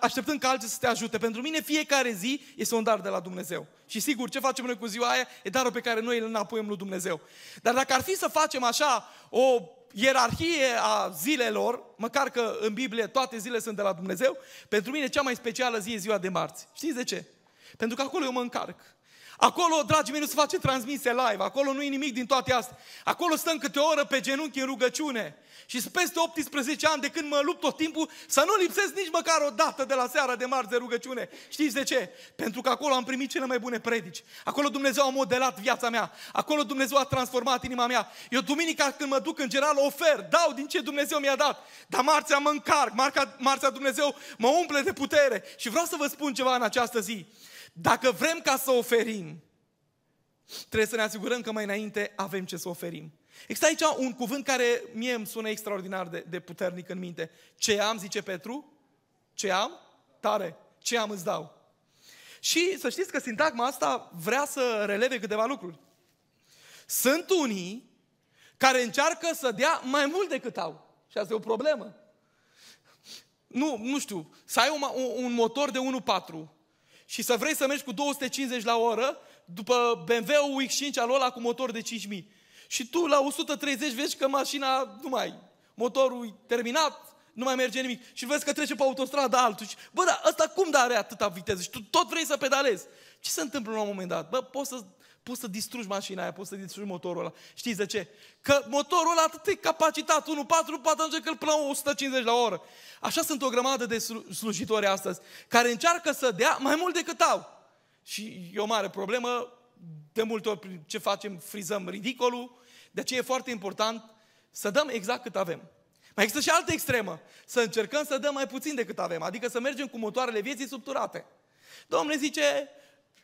așteptând ca alții să te ajute. Pentru mine fiecare zi este un dar de la Dumnezeu. Și sigur, ce facem noi cu ziua aia e darul pe care noi îl înapoiem lui Dumnezeu. Dar dacă ar fi să facem așa o ierarhie a zilelor, măcar că în Biblie toate zilele sunt de la Dumnezeu, pentru mine cea mai specială zi e ziua de marți. Știți de ce? Pentru că acolo eu mă încarc. Acolo, dragii mei, nu se face transmisie live, acolo nu e nimic din toate astea. Acolo stăm câte o oră pe genunchi în rugăciune. Și sunt peste 18 ani de când mă lupt tot timpul să nu lipsesc nici măcar o dată de la seara de marți de rugăciune. Știți de ce? Pentru că acolo am primit cele mai bune predici. Acolo Dumnezeu a modelat viața mea. Acolo Dumnezeu a transformat inima mea. Eu duminica când mă duc în general ofer, dau din ce Dumnezeu mi-a dat. Dar marțea mă încarc, marțea, marțea Dumnezeu mă umple de putere. Și vreau să vă spun ceva în această zi. Dacă vrem ca să oferim, trebuie să ne asigurăm că mai înainte avem ce să oferim. Există aici un cuvânt care mie îmi sună extraordinar de, de puternic în minte. Ce am, zice Petru? Ce am? Tare. Ce am îți dau. Și să știți că sintagma asta vrea să releve câteva lucruri. Sunt unii care încearcă să dea mai mult decât au. Și asta e o problemă. Nu, nu știu, să ai un, un motor de 1.4 și să vrei să mergi cu 250 la oră după BMW-ul X5 al ăla cu motor de 5000. Și tu la 130 vezi că mașina nu mai, motorul e terminat, nu mai merge nimic. Și vezi că trece pe autostradă altul. Și, bă, dar ăsta cum da are atâta viteză? Și tu tot vrei să pedalezi. Ce se întâmplă la un moment dat? Bă, poți să, poți să distrugi mașina aia, poți să distrugi motorul ăla. Știți de ce? Că motorul ăla atât e capacitat, 1.4, poate ajunge că îl până 150 la oră. Așa sunt o grămadă de slujitori astăzi, care încearcă să dea mai mult decât au. Și e o mare problemă, de multe ori ce facem, frizăm ridicolul, de aceea e foarte important să dăm exact cât avem. Mai există și altă extremă, să încercăm să dăm mai puțin decât avem, adică să mergem cu motoarele vieții subturate. Domnul zice,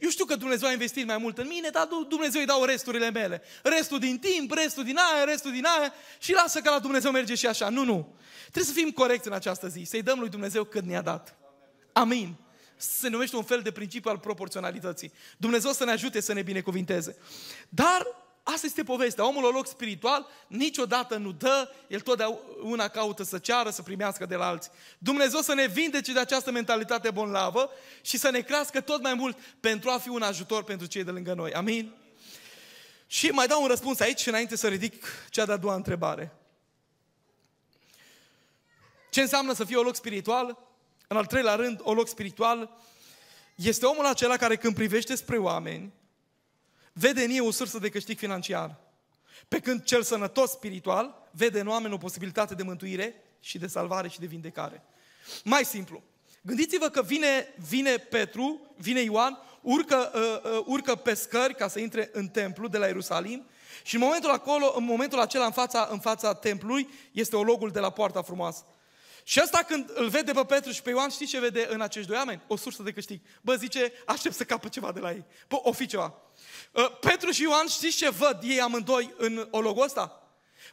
eu știu că Dumnezeu a investit mai mult în mine, dar Dumnezeu îi dau resturile mele. Restul din timp, restul din aia, restul din aia și lasă că la Dumnezeu merge și așa. Nu, nu. Trebuie să fim corecți în această zi, să-i dăm lui Dumnezeu cât ne-a dat. Amin se numește un fel de principiu al proporționalității. Dumnezeu să ne ajute să ne binecuvinteze. Dar asta este povestea. Omul loc spiritual niciodată nu dă, el totdeauna caută să ceară, să primească de la alții. Dumnezeu să ne vindece de această mentalitate bonlavă și să ne crească tot mai mult pentru a fi un ajutor pentru cei de lângă noi. Amin? Și mai dau un răspuns aici înainte să ridic cea de-a doua întrebare. Ce înseamnă să fie o loc spiritual? În al treilea rând, o loc spiritual este omul acela care când privește spre oameni, vede în ei o sursă de câștig financiar. Pe când cel sănătos spiritual vede în oameni o posibilitate de mântuire și de salvare și de vindecare. Mai simplu, gândiți-vă că vine, vine Petru, vine Ioan, urcă, uh, uh, urcă pe scări ca să intre în templu de la Ierusalim și în momentul, acolo, în momentul acela în fața, în fața templului este o logul de la poarta frumoasă. Și asta când îl vede pe Petru și pe Ioan, știți ce vede în acești doi oameni? O sursă de câștig. Bă, zice, aștept să capă ceva de la ei. Bă, o fi ceva. Uh, Petru și Ioan, știți ce văd ei amândoi în ologul ăsta?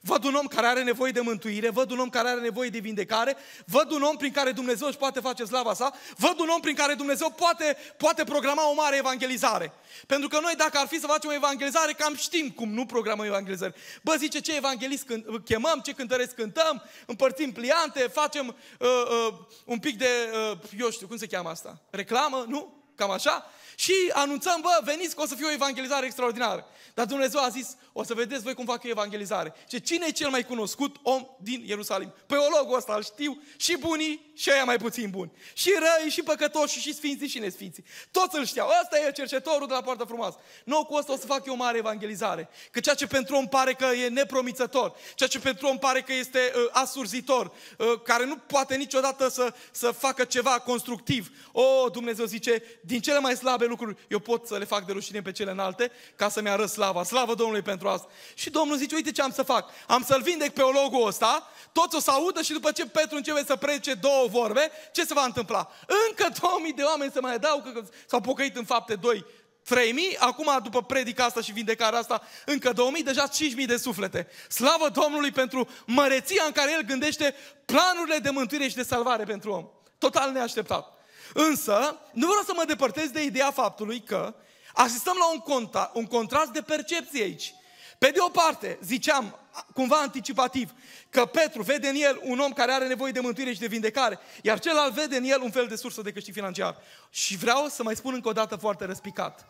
Văd un om care are nevoie de mântuire, văd un om care are nevoie de vindecare, văd un om prin care Dumnezeu își poate face slava sa, văd un om prin care Dumnezeu poate, poate programa o mare evangelizare. Pentru că noi dacă ar fi să facem o evangelizare, cam știm cum nu programăm evangelizare. Bă, zice ce evanghelist când, chemăm, ce cântăreți cântăm, împărțim pliante, facem uh, uh, un pic de, uh, eu știu, cum se cheamă asta? Reclamă, nu? Cam așa? și anunțăm, bă, veniți că o să fie o evangelizare extraordinară. Dar Dumnezeu a zis, o să vedeți voi cum fac eu evangelizare. Ce cine e cel mai cunoscut om din Ierusalim? Păi ologul ăsta îl știu și bunii și aia mai puțin buni. Și răi, și păcătoși, și sfințiți, și nesfinții. Toți îl știau. Ăsta e cercetorul de la poartă frumoasă. Nu, cu asta o să fac eu o mare evangelizare. Că ceea ce pentru om pare că e nepromițător, ceea ce pentru om pare că este uh, asurzitor, uh, care nu poate niciodată să, să facă ceva constructiv. O, Dumnezeu zice, din cele mai slabe lucruri, eu pot să le fac de rușine pe cele înalte, ca să-mi arăt slava. Slavă Domnului pentru asta. Și Domnul zice, uite ce am să fac. Am să-l vindec pe ologul ăsta, toți o să audă și după ce Petru începe să predice două vorbe, ce se va întâmpla? Încă 2000 de oameni se mai adaugă, că s-au pocăit în fapte 2, 3000, acum după predica asta și vindecarea asta, încă 2000, deja 5000 de suflete. Slavă Domnului pentru măreția în care El gândește planurile de mântuire și de salvare pentru om. Total neașteptat. Însă, nu vreau să mă depărtez de ideea faptului că asistăm la un, conta, un contrast de percepție aici. Pe de o parte, ziceam, cumva anticipativ, că Petru vede în el un om care are nevoie de mântuire și de vindecare, iar celălalt vede în el un fel de sursă de câștig financiar. Și vreau să mai spun încă o dată foarte răspicat.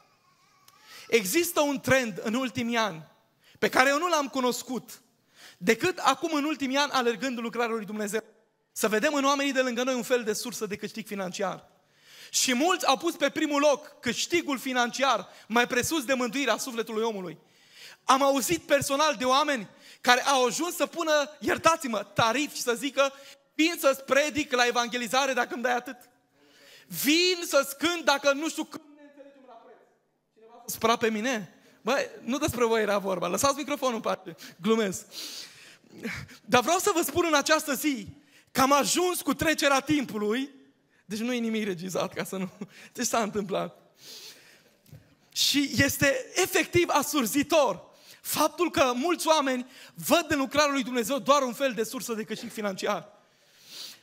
Există un trend în ultimii ani pe care eu nu l-am cunoscut decât acum în ultimii ani alergând în lucrarea lui Dumnezeu. Să vedem în oamenii de lângă noi un fel de sursă de câștig financiar. Și mulți au pus pe primul loc câștigul financiar mai presus de mântuirea sufletului omului. Am auzit personal de oameni care au ajuns să pună, iertați-mă, tarif și să zică vin să-ți predic la evangelizare dacă îmi dai atât. Vin să-ți cânt dacă nu știu când ne înțelegem la preț. Cineva să spera pe mine? Băi, nu despre voi era vorba, lăsați microfonul în parte, glumesc. Dar vreau să vă spun în această zi că am ajuns cu trecerea timpului, deci nu e nimic regizat ca să nu... Deci s-a întâmplat. Și este efectiv asurzitor Faptul că mulți oameni văd în lucrarea lui Dumnezeu doar un fel de sursă de câștig financiar.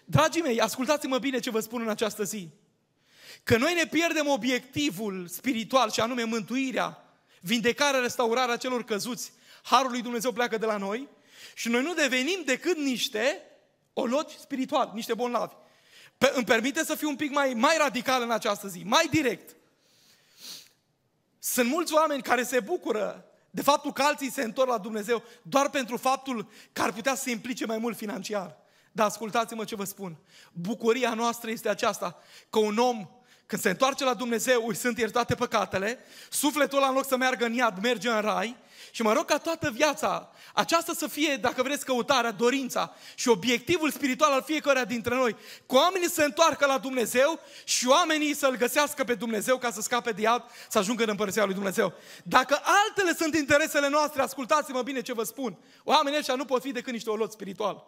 Dragii mei, ascultați-mă bine ce vă spun în această zi. Că noi ne pierdem obiectivul spiritual și anume mântuirea, vindecarea, restaurarea celor căzuți. Harul lui Dumnezeu pleacă de la noi și noi nu devenim decât niște ologi spirituali, niște bolnavi. Pe, îmi permite să fiu un pic mai, mai radical în această zi, mai direct. Sunt mulți oameni care se bucură de faptul că alții se întorc la Dumnezeu doar pentru faptul că ar putea să se implice mai mult financiar. Dar ascultați-mă ce vă spun. Bucuria noastră este aceasta, că un om când se întoarce la Dumnezeu, îi sunt iertate păcatele, sufletul ăla în loc să meargă în iad, merge în rai și mă rog ca toată viața aceasta să fie, dacă vreți, căutarea, dorința și obiectivul spiritual al fiecăruia dintre noi. Cu oamenii să se întoarcă la Dumnezeu și oamenii să-L găsească pe Dumnezeu ca să scape de iad, să ajungă în împărăția lui Dumnezeu. Dacă altele sunt interesele noastre, ascultați-mă bine ce vă spun. Oamenii ăștia nu pot fi decât niște olot spiritual.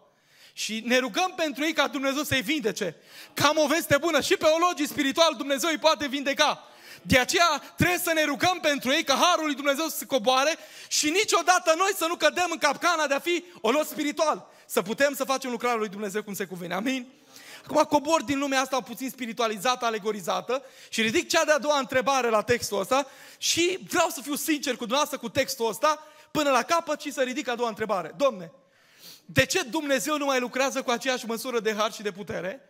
Și ne rugăm pentru ei ca Dumnezeu să-i vindece. Cam o veste bună. Și pe ologii spiritual Dumnezeu îi poate vindeca. De aceea trebuie să ne rugăm pentru ei, că Harul lui Dumnezeu să se coboare și niciodată noi să nu cădem în capcana de a fi olog spiritual. Să putem să facem lucrarea lui Dumnezeu cum se cuvine. Amin? Acum cobor din lumea asta puțin spiritualizată, alegorizată și ridic cea de-a doua întrebare la textul ăsta și vreau să fiu sincer cu dumneavoastră cu textul ăsta până la capăt și să ridic a doua întrebare. Domne, de ce Dumnezeu nu mai lucrează cu aceeași măsură de har și de putere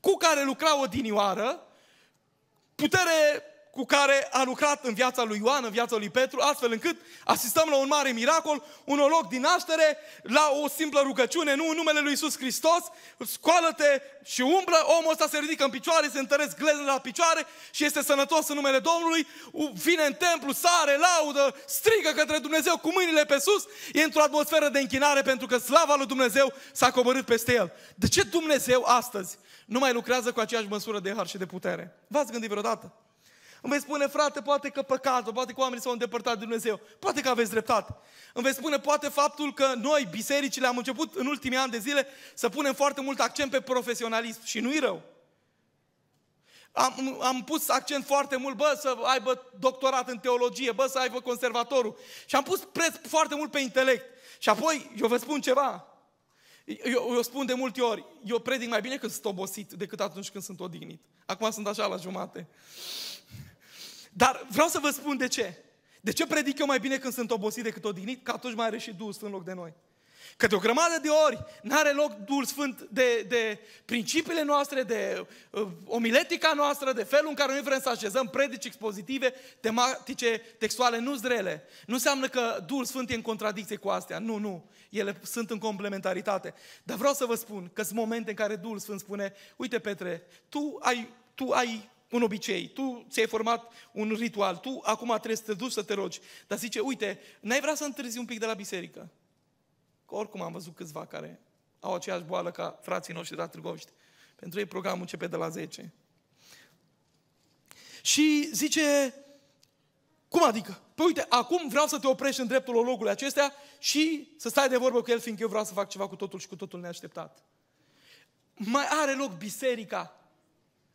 cu care lucra odinioară, putere cu care a lucrat în viața lui Ioan, în viața lui Petru, astfel încât asistăm la un mare miracol, un loc din naștere, la o simplă rugăciune, nu în numele lui Iisus Hristos, scoală-te și umblă, omul ăsta se ridică în picioare, se întăresc glezele la picioare și este sănătos în numele Domnului, vine în templu, sare, laudă, strigă către Dumnezeu cu mâinile pe sus, e într-o atmosferă de închinare pentru că slava lui Dumnezeu s-a coborât peste el. De ce Dumnezeu astăzi nu mai lucrează cu aceeași măsură de har și de putere? V-ați gândit vreodată? Îmi vei spune, frate, poate că păcatul, poate că oamenii s-au îndepărtat de Dumnezeu. Poate că aveți dreptate. Îmi vei spune, poate faptul că noi, bisericile, am început în ultimii ani de zile să punem foarte mult accent pe profesionalism și nu-i rău. Am, am pus accent foarte mult, bă, să aibă doctorat în teologie, bă, să aibă conservatorul. Și am pus preț foarte mult pe intelect. Și apoi, eu vă spun ceva, eu, eu spun de multe ori, eu predic mai bine când sunt obosit decât atunci când sunt odihnit. Acum sunt așa la jumate. Dar vreau să vă spun de ce. De ce predic eu mai bine când sunt obosit decât odihnit? Că atunci mai are și Duhul în loc de noi. Că de o grămadă de ori n-are loc Duhul Sfânt de, de principiile noastre, de uh, omiletica noastră, de felul în care noi vrem să așezăm predici expozitive, tematice, textuale, nu zrele. Nu înseamnă că Duhul Sfânt e în contradicție cu astea. Nu, nu. Ele sunt în complementaritate. Dar vreau să vă spun că sunt momente în care Duhul Sfânt spune, uite Petre, tu ai, tu ai un obicei, tu ți-ai format un ritual, tu acum trebuie să te duci să te rogi. Dar zice, uite, n-ai vrea să întârzi un pic de la biserică? Că oricum am văzut câțiva care au aceeași boală ca frații noștri de la Târgoviște. Pentru ei programul începe de la 10. Și zice, cum adică? Păi uite, acum vreau să te oprești în dreptul locului acestea și să stai de vorbă cu el, fiindcă eu vreau să fac ceva cu totul și cu totul neașteptat. Mai are loc biserica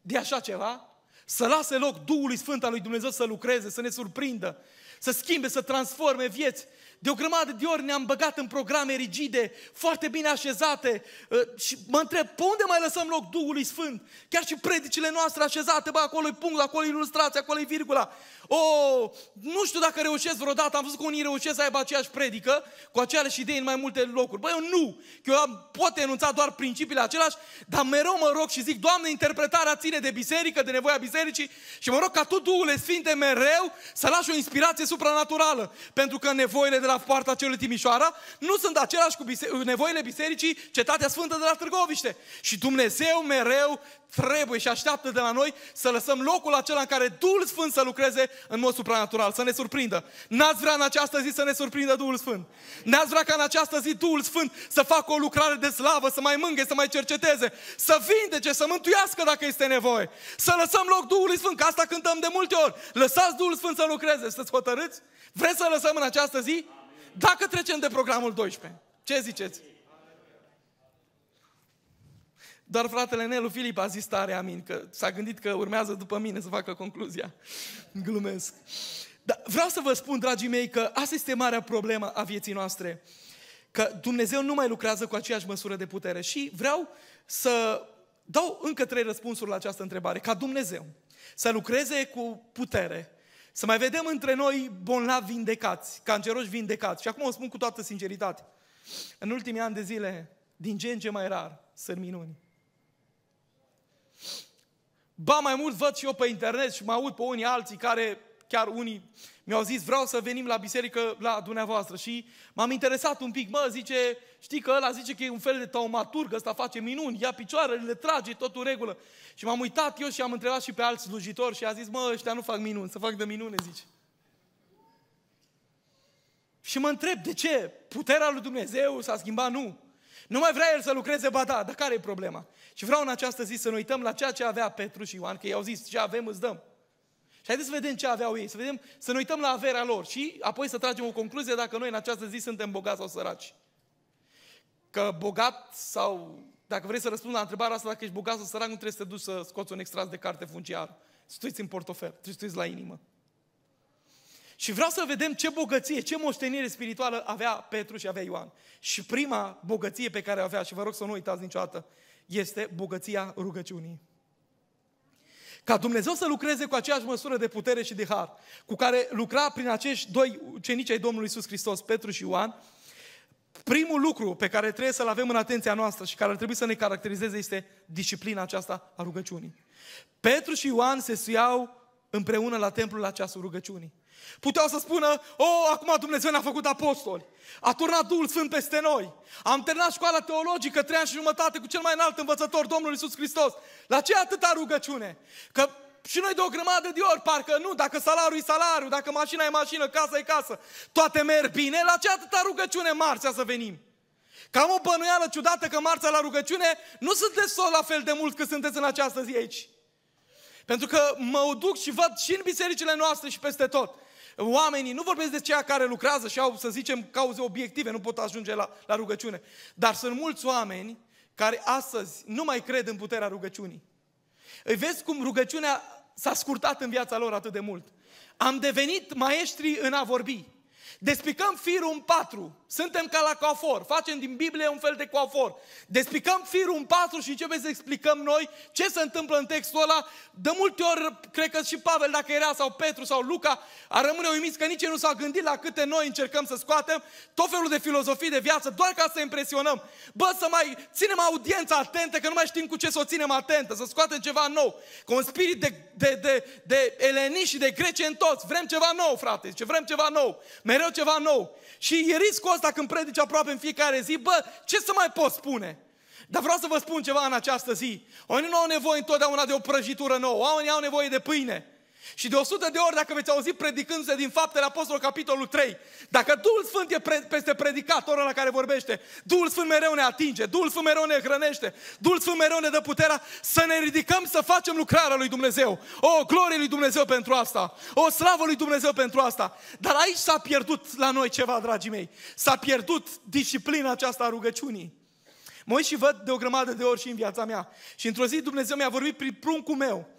de așa ceva? Să lase loc Duhului Sfânt al lui Dumnezeu să lucreze, să ne surprindă, să schimbe, să transforme vieți. De o grămadă de ori ne-am băgat în programe rigide, foarte bine așezate uh, și mă întreb, pe unde mai lăsăm loc Duhului Sfânt? Chiar și predicile noastre așezate, bă, acolo e punct, acolo e ilustrație, acolo e virgula. O, oh, nu știu dacă reușesc vreodată, am văzut că unii reușesc să aibă aceeași predică cu aceleași idei în mai multe locuri. Băi, eu nu, că eu am, pot enunța doar principiile același, dar mereu mă rog și zic, Doamne, interpretarea ține de biserică, de nevoia bisericii și mă rog ca Tu, Duhul Sfinte, mereu să lași o inspirație supranaturală. Pentru că nevoile de la poarta celui Timișoara nu sunt aceleași cu bise- nevoile bisericii Cetatea Sfântă de la Târgoviște. Și Dumnezeu mereu trebuie și așteaptă de la noi să lăsăm locul acela în care Duhul Sfânt să lucreze în mod supranatural, să ne surprindă. N-ați vrea în această zi să ne surprindă Duhul Sfânt. N-ați vrea ca în această zi Duhul Sfânt să facă o lucrare de slavă, să mai mânghe, să mai cerceteze, să vindece, să mântuiască dacă este nevoie. Să lăsăm loc Duhului Sfânt, că asta cântăm de multe ori. Lăsați Duhul Sfânt să lucreze, să-ți hotărâți? Vreți să lăsăm în această zi? Dacă trecem de programul 12. Ce ziceți? Doar fratele Nelu Filip a zis tare amin, că s-a gândit că urmează după mine să facă concluzia. Glumesc. Dar vreau să vă spun, dragii mei, că asta este marea problemă a vieții noastre. Că Dumnezeu nu mai lucrează cu aceeași măsură de putere. Și vreau să dau încă trei răspunsuri la această întrebare. Ca Dumnezeu să lucreze cu putere, să mai vedem între noi bolnavi vindecați, canceroși vindecați. Și acum o spun cu toată sinceritate. În ultimii ani de zile, din ce în ce mai rar, sunt minuni. Ba mai mult văd și eu pe internet și mă aud pe unii alții care, chiar unii mi-au zis, vreau să venim la biserică la dumneavoastră. Și m-am interesat un pic, mă, zice, știi că ăla zice că e un fel de taumaturg, ăsta face minuni, ia picioarele, le trage, totul regulă. Și m-am uitat eu și am întrebat și pe alți slujitori și a zis, mă, ăștia nu fac minuni, să fac de minune, zice. Și mă întreb, de ce? Puterea lui Dumnezeu s-a schimbat? Nu. Nu mai vrea el să lucreze, ba da, dar care e problema? Și vreau în această zi să ne uităm la ceea ce avea Petru și Ioan, că i-au zis, ce avem îți dăm. Și haideți să vedem ce aveau ei, să vedem, să ne uităm la averea lor și apoi să tragem o concluzie dacă noi în această zi suntem bogați sau săraci. Că bogat sau, dacă vrei să răspund la întrebarea asta, dacă ești bogat sau sărac, nu trebuie să te duci să scoți un extras de carte funciară. Stuiți în portofel, trebuie să la inimă. Și vreau să vedem ce bogăție, ce moștenire spirituală avea Petru și avea Ioan. Și prima bogăție pe care o avea, și vă rog să nu uitați niciodată, este bogăția rugăciunii. Ca Dumnezeu să lucreze cu aceeași măsură de putere și de har, cu care lucra prin acești doi ucenici ai Domnului Iisus Hristos, Petru și Ioan, primul lucru pe care trebuie să-l avem în atenția noastră și care ar trebui să ne caracterizeze este disciplina aceasta a rugăciunii. Petru și Ioan se suiau împreună la templul la ceasul rugăciunii. Puteau să spună, oh, acum Dumnezeu ne-a făcut apostoli. A turnat Duhul Sfânt peste noi. Am terminat școala teologică trei ani și jumătate cu cel mai înalt învățător, Domnul Isus Hristos. La ce atâta rugăciune? Că și noi de o grămadă de ori, parcă nu, dacă salariul e salariu, dacă mașina e mașină, casa e casă, toate merg bine, la ce atâta rugăciune marțea să venim? Că am o bănuială ciudată că marțea la rugăciune nu sunteți tot la fel de mult cât sunteți în această zi aici. Pentru că mă duc și văd și în bisericile noastre și peste tot oamenii, nu vorbesc de ceea care lucrează și au, să zicem, cauze obiective, nu pot ajunge la, la rugăciune. Dar sunt mulți oameni care astăzi nu mai cred în puterea rugăciunii. Îi vezi cum rugăciunea s-a scurtat în viața lor atât de mult. Am devenit maestri în a vorbi. Despicăm firul în patru. Suntem ca la coafor, facem din Biblie un fel de coafor. Despicăm firul în patru și începem să explicăm noi ce se întâmplă în textul ăla. De multe ori, cred că și Pavel, dacă era, sau Petru, sau Luca, ar rămâne uimiți că nici ei nu s-au gândit la câte noi încercăm să scoatem tot felul de filozofii de viață, doar ca să impresionăm. Bă, să mai ținem audiența atentă, că nu mai știm cu ce să o ținem atentă, să scoatem ceva nou. Cu un spirit de, de, de, de eleni și de greci în toți. Vrem ceva nou, frate, ce vrem ceva nou. Mereu ceva nou. Și e riscul ăsta când predici aproape în fiecare zi, bă, ce să mai pot spune? Dar vreau să vă spun ceva în această zi. Oamenii nu au nevoie întotdeauna de o prăjitură nouă, oamenii au nevoie de pâine. Și de 100 de ori, dacă veți auzi predicându-se din faptele Apostolului, capitolul 3, dacă Duhul Sfânt e pre- peste predicatorul la care vorbește, Duhul Sfânt mereu ne atinge, Duhul Sfânt mereu ne hrănește, Duhul Sfânt mereu ne dă puterea să ne ridicăm, să facem lucrarea lui Dumnezeu. O, glorie lui Dumnezeu pentru asta! O, slavă lui Dumnezeu pentru asta! Dar aici s-a pierdut la noi ceva, dragii mei. S-a pierdut disciplina aceasta a rugăciunii. Mă uit și văd de o grămadă de ori și în viața mea. Și într-o zi Dumnezeu mi-a vorbit prin pruncul meu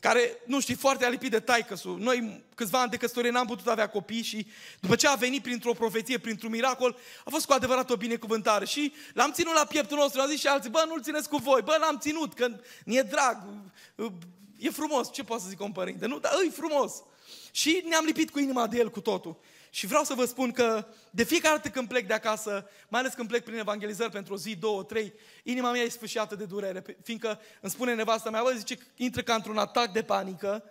care, nu știi, foarte alipit de taică Noi, câțiva ani de căsătorie, n-am putut avea copii și după ce a venit printr-o profeție, printr-un miracol, a fost cu adevărat o binecuvântare. Și l-am ținut la pieptul nostru, am zis și alții, bă, nu-l țineți cu voi, bă, l-am ținut, că mi-e drag, e frumos, ce poate să zic un părinte, nu? Dar e frumos. Și ne-am lipit cu inima de el cu totul. Și vreau să vă spun că de fiecare dată când plec de acasă, mai ales când plec prin evangelizări pentru o zi, două, trei, inima mea e sfâșiată de durere, fiindcă îmi spune nevasta mea, bă, zice, intră ca într-un atac de panică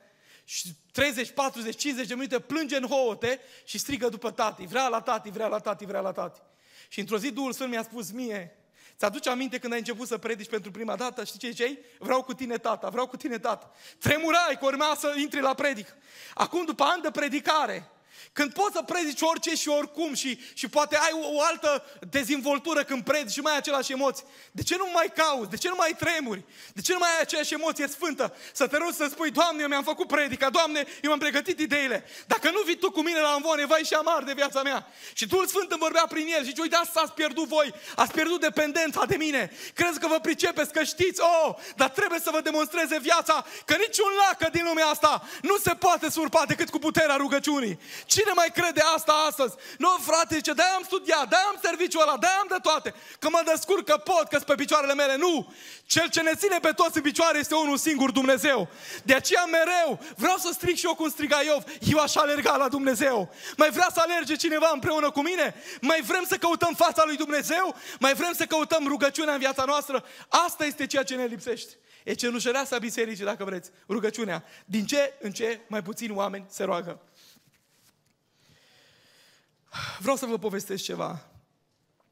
și 30, 40, 50 de minute plânge în hoote și strigă după tati, vrea la tati, vrea la tati, vrea la tati. Și într-o zi Duhul Sfânt mi-a spus mie, Ți-aduce aminte când ai început să predici pentru prima dată? Știi ce zicei? Vreau cu tine tata, vreau cu tine tata. Tremurai că urma să intri la predic. Acum, după ani de predicare, când poți să predici orice și oricum și, și poate ai o, o altă dezvoltură când predici și mai ai același emoții. De ce nu mai cauți? De ce nu mai tremuri? De ce nu mai ai aceeași emoție sfântă? Să te rogi să spui, Doamne, eu mi-am făcut predica, Doamne, eu mi-am pregătit ideile. Dacă nu vii Tu cu mine la învoane, vai și amar de viața mea. Și Duhul Sfânt îmi vorbea prin el și zice, uite, asta ați pierdut voi, ați pierdut dependența de mine. Crezi că vă pricepeți, că știți, oh, dar trebuie să vă demonstreze viața că niciun lacă din lumea asta nu se poate surpa decât cu puterea rugăciunii. Cine mai crede asta astăzi? Nu, frate, zice, de-aia am studiat, de-aia am serviciul ăla, de-aia am de toate. Că mă descurc, că pot, că pe picioarele mele. Nu! Cel ce ne ține pe toți în picioare este unul singur, Dumnezeu. De aceea mereu vreau să strig și eu cum striga Iov. Eu aș alerga la Dumnezeu. Mai vrea să alerge cineva împreună cu mine? Mai vrem să căutăm fața lui Dumnezeu? Mai vrem să căutăm rugăciunea în viața noastră? Asta este ceea ce ne lipsește. E cenușăreasa bisericii, dacă vreți, rugăciunea. Din ce în ce mai puțini oameni se roagă. Vreau să vă povestesc ceva.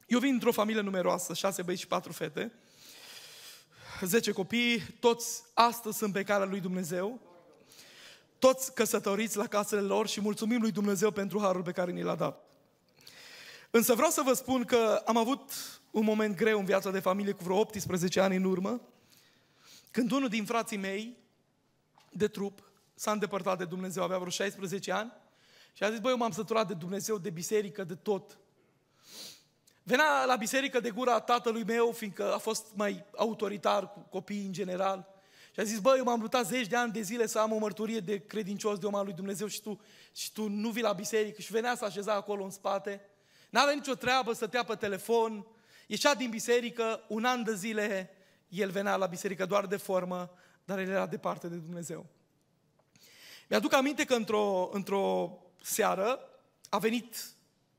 Eu vin într-o familie numeroasă, șase băieți și patru fete, zece copii, toți astăzi sunt pe calea lui Dumnezeu, toți căsătoriți la casele lor și mulțumim lui Dumnezeu pentru harul pe care ni l-a dat. Însă vreau să vă spun că am avut un moment greu în viața de familie cu vreo 18 ani în urmă, când unul din frații mei de trup s-a îndepărtat de Dumnezeu, avea vreo 16 ani, și a zis, băi, eu m-am săturat de Dumnezeu, de biserică, de tot. Venea la biserică de gura tatălui meu, fiindcă a fost mai autoritar cu copiii în general. Și a zis, băi, eu m-am luptat zeci de ani de zile să am o mărturie de credincios de om al lui Dumnezeu și tu, și tu nu vii la biserică. Și venea să așeza acolo în spate. N-avea nicio treabă, stătea pe telefon. Ieșea din biserică, un an de zile el venea la biserică doar de formă, dar el era departe de Dumnezeu. Mi-aduc aminte că într-o, într-o seară a venit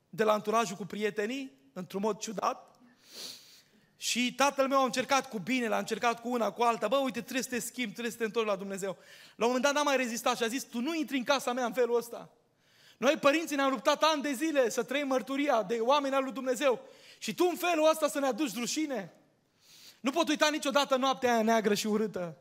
de la anturajul cu prietenii, într-un mod ciudat, și tatăl meu a încercat cu bine, l-a încercat cu una, cu alta. Bă, uite, trebuie să te schimbi, trebuie să te întorci la Dumnezeu. La un moment dat n-a mai rezistat și a zis, tu nu intri în casa mea în felul ăsta. Noi, părinții, ne-am luptat ani de zile să trăim mărturia de oameni al lui Dumnezeu. Și tu în felul ăsta să ne aduci rușine. Nu pot uita niciodată noaptea aia neagră și urâtă.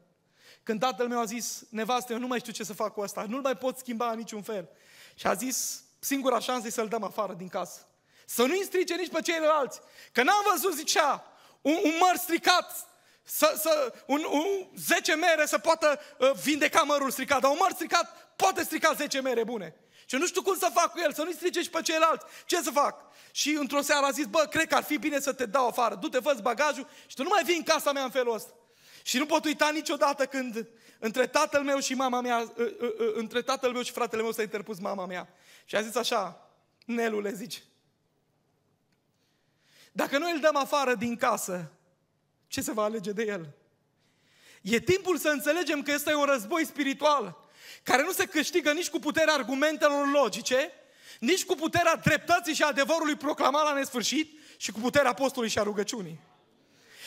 Când tatăl meu a zis, nevastă, eu nu mai știu ce să fac cu asta, nu-l mai pot schimba în niciun fel. Și a zis, singura șansă e să-l dăm afară din casă. Să nu-i strice nici pe ceilalți. Că n-am văzut, zicea, un, un măr stricat, să, să, un, un 10 mere să poată uh, vindeca mărul stricat. Dar un măr stricat poate strica 10 mere bune. Și nu știu cum să fac cu el, să nu-i strice și pe ceilalți. Ce să fac? Și într-o seară a zis, bă, cred că ar fi bine să te dau afară. Du-te, fă bagajul și tu nu mai vii în casa mea în felul ăsta. Și nu pot uita niciodată când între tatăl meu și mama mea, ă, ă, ă, între tatăl meu și fratele meu s-a interpus mama mea. Și a zis așa, Nelule, zice, Dacă noi îl dăm afară din casă, ce se va alege de el? E timpul să înțelegem că este un război spiritual care nu se câștigă nici cu puterea argumentelor logice, nici cu puterea dreptății și adevărului proclamat la nesfârșit și cu puterea apostolului și a rugăciunii.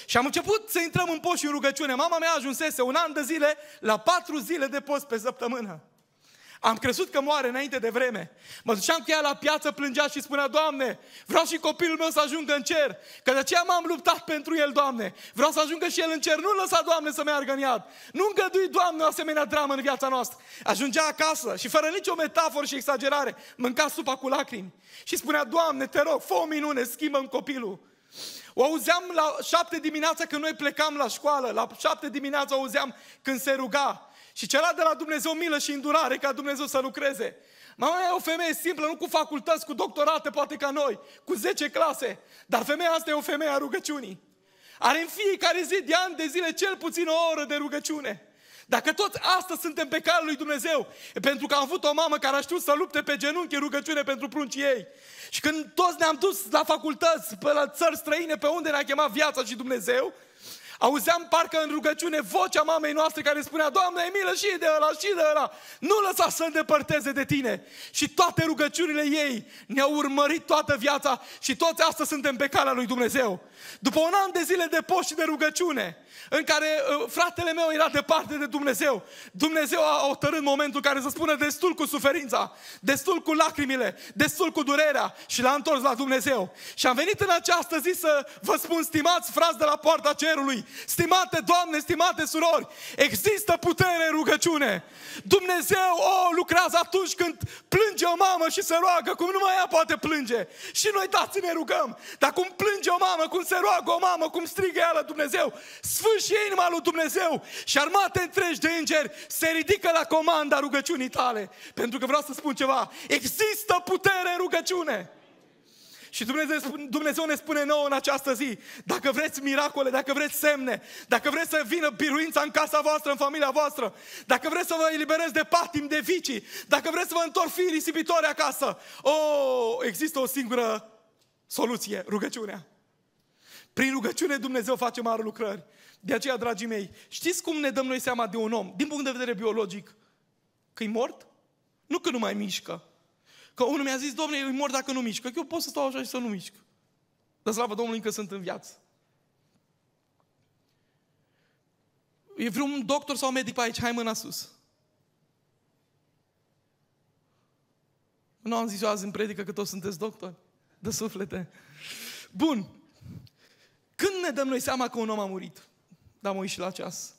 Și am început să intrăm în post și în rugăciune. Mama mea ajunsese un an de zile la patru zile de post pe săptămână. Am crezut că moare înainte de vreme. Mă duceam cu ea la piață, plângea și spunea, Doamne, vreau și copilul meu să ajungă în cer, că de aceea m-am luptat pentru el, Doamne. Vreau să ajungă și el în cer, nu lăsa, Doamne, să meargă în iad. Nu îngădui, Doamne, o asemenea dramă în viața noastră. Ajungea acasă și fără nicio metaforă și exagerare, mânca supa cu lacrimi. Și spunea, Doamne, te rog, fă o minune, schimbă copilul. O auzeam la șapte dimineața când noi plecam la școală, la șapte dimineața auzeam când se ruga. Și cerea de la Dumnezeu milă și îndurare ca Dumnezeu să lucreze. Mama e o femeie simplă, nu cu facultăți, cu doctorate, poate ca noi, cu 10 clase. Dar femeia asta e o femeie a rugăciunii. Are în fiecare zi de ani de zile cel puțin o oră de rugăciune. Dacă toți astăzi suntem pe calul lui Dumnezeu, e pentru că am avut o mamă care a știut să lupte pe genunchi în rugăciune pentru pruncii ei. Și când toți ne-am dus la facultăți, pe la țări străine, pe unde ne-a chemat viața și Dumnezeu, Auzeam parcă în rugăciune vocea mamei noastre care spunea, Doamne, ai milă și de ăla și de ăla, nu lăsa să îndepărteze de tine. Și toate rugăciunile ei ne-au urmărit toată viața și toți astăzi suntem pe calea lui Dumnezeu. După un an de zile de post și de rugăciune, în care uh, fratele meu era departe de Dumnezeu, Dumnezeu a hotărât momentul care să spună destul cu suferința, destul cu lacrimile, destul cu durerea și l-a întors la Dumnezeu. Și am venit în această zi să vă spun, stimați frați de la poarta cerului, Stimate Doamne, stimate surori, există putere în rugăciune. Dumnezeu, o, lucrează atunci când plânge o mamă și se roagă, cum numai ea poate plânge. Și noi dați ne rugăm. Dar cum plânge o mamă, cum se roagă o mamă, cum strigă ea la Dumnezeu, sfârșie inima lui Dumnezeu și armate întregi de îngeri se ridică la comanda rugăciunii tale. Pentru că vreau să spun ceva, există putere în rugăciune. Și Dumnezeu, Dumnezeu ne spune nouă în această zi, dacă vreți miracole, dacă vreți semne, dacă vreți să vină biruința în casa voastră, în familia voastră, dacă vreți să vă eliberezi de patim, de vicii, dacă vreți să vă întorc fii risipitori acasă, oh, există o singură soluție, rugăciunea. Prin rugăciune Dumnezeu face mari lucrări. De aceea, dragii mei, știți cum ne dăm noi seama de un om, din punct de vedere biologic? Că e mort? Nu că nu mai mișcă. Că unul mi-a zis, domnule, eu mor dacă nu mișcă. Că eu pot să stau așa și să nu mișc. Dar slavă Domnului încă sunt în viață. E vreun doctor sau medic pe aici? Hai mâna sus. Nu am zis eu azi în predică că toți sunteți doctori de suflete. Bun. Când ne dăm noi seama că un om a murit? Da, mă uit și la ceas.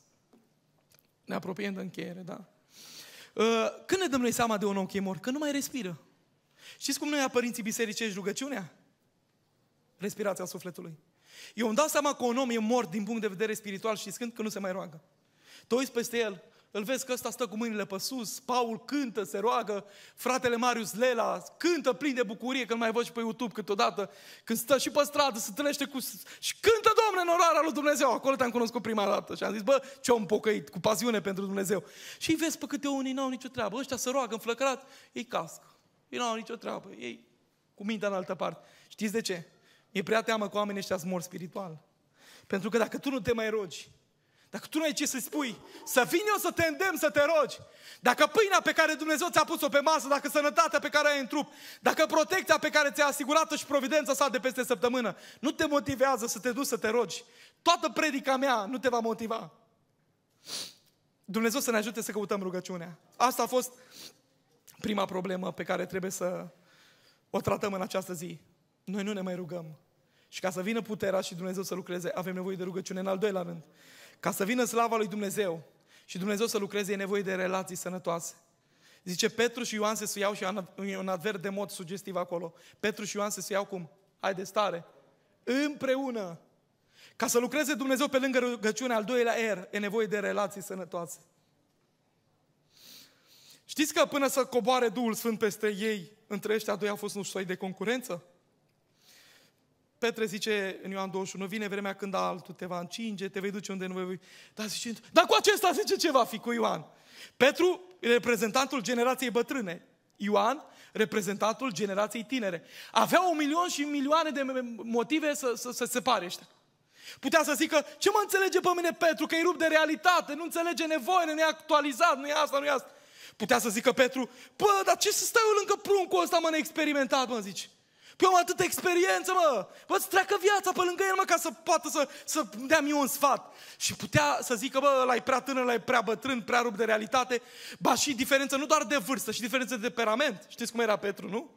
Ne apropiem de încheiere, da? Uh, când ne dăm noi seama de un om că e mort? Că nu mai respiră. Știți cum noi, părinții bisericești, rugăciunea? Respirația sufletului. Eu îmi dau seama că un om e mort din punct de vedere spiritual și când că nu se mai roagă. Tu uiți peste el, îl vezi că ăsta stă cu mâinile pe sus, Paul cântă, se roagă, fratele Marius Lela cântă plin de bucurie, că mai văd și pe YouTube câteodată, când stă și pe stradă, se întâlnește cu... și cântă, Domne, în orarea lui Dumnezeu. Acolo te-am cunoscut prima dată și am zis, bă, ce om pocăit, cu pasiune pentru Dumnezeu. Și îi vezi pe câte unii n-au nicio treabă. Ăștia se roagă înflăcărat, ei cască. Ei nu au nicio treabă. Ei cu mintea în altă parte. Știți de ce? E prea teamă că oamenii ăștia mor spiritual. Pentru că dacă tu nu te mai rogi, dacă tu nu ai ce să spui, să vin eu să te îndemn să te rogi, dacă pâinea pe care Dumnezeu ți-a pus-o pe masă, dacă sănătatea pe care ai în trup, dacă protecția pe care ți-a asigurat-o și providența sa de peste săptămână, nu te motivează să te duci să te rogi, toată predica mea nu te va motiva. Dumnezeu să ne ajute să căutăm rugăciunea. Asta a fost prima problemă pe care trebuie să o tratăm în această zi. Noi nu ne mai rugăm. Și ca să vină puterea și Dumnezeu să lucreze, avem nevoie de rugăciune în al doilea rând. Ca să vină slava lui Dumnezeu și Dumnezeu să lucreze, e nevoie de relații sănătoase. Zice, Petru și Ioan se suiau și e un adver de mod sugestiv acolo. Petru și Ioan se suiau cum? Hai de stare. Împreună. Ca să lucreze Dumnezeu pe lângă rugăciune, al doilea R, e nevoie de relații sănătoase. Știți că până să coboare Duhul Sfânt peste ei, între ăștia doi a fost un soi de concurență? Petre zice în Ioan 21, vine vremea când altul te va încinge, te vei duce unde nu vei... Dar zice, dar cu acesta zice ce va fi cu Ioan? Petru, reprezentantul generației bătrâne, Ioan, reprezentantul generației tinere. Avea un milion și milioane de motive să, să, să se separe ăștia. Putea să zică, ce mă înțelege pe mine Petru, că e rup de realitate, nu înțelege nevoile, nu e actualizat, nu e asta, nu e asta. Putea să zică Petru, bă, dar ce să stai eu lângă pruncul ăsta, mă, neexperimentat, mă, zici. Păi am atâta experiență, mă! Bă, îți treacă viața pe lângă el, mă, ca să poată să, să dea mie un sfat. Și putea să zică, bă, ăla e prea tânăr, ăla e prea bătrân, prea rup de realitate. Ba și diferență nu doar de vârstă, și diferență de temperament. Știți cum era Petru, nu?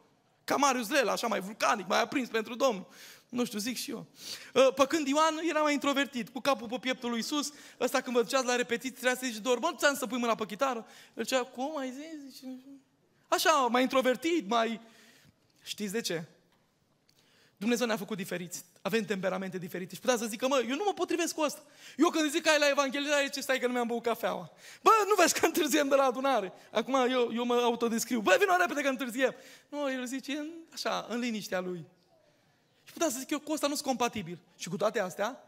Ca Marius Lela, așa mai vulcanic, mai aprins pentru Domnul. Nu știu, zic și eu. Ă, pe când Ioan era mai introvertit, cu capul pe pieptul lui Isus, ăsta când vă duceați la repetiții, trebuia să zici, doar, bă, ți-am să pui mâna pe chitară? El zicea, cum ai zis? Așa, mai introvertit, mai... Știți de ce? Dumnezeu ne-a făcut diferiți. Avem temperamente diferite. Și putea să zică, mă, eu nu mă potrivesc cu asta. Eu când zic că ai la evanghelizare, ce stai că nu mi-am băut cafeaua. Bă, nu vezi că întârziem de la adunare. Acum eu, eu mă autodescriu. Bă, vină repede că întârziem. Nu, el zice, așa, în liniștea lui. Și putea să zic eu, cu ăsta nu sunt compatibil. Și cu toate astea,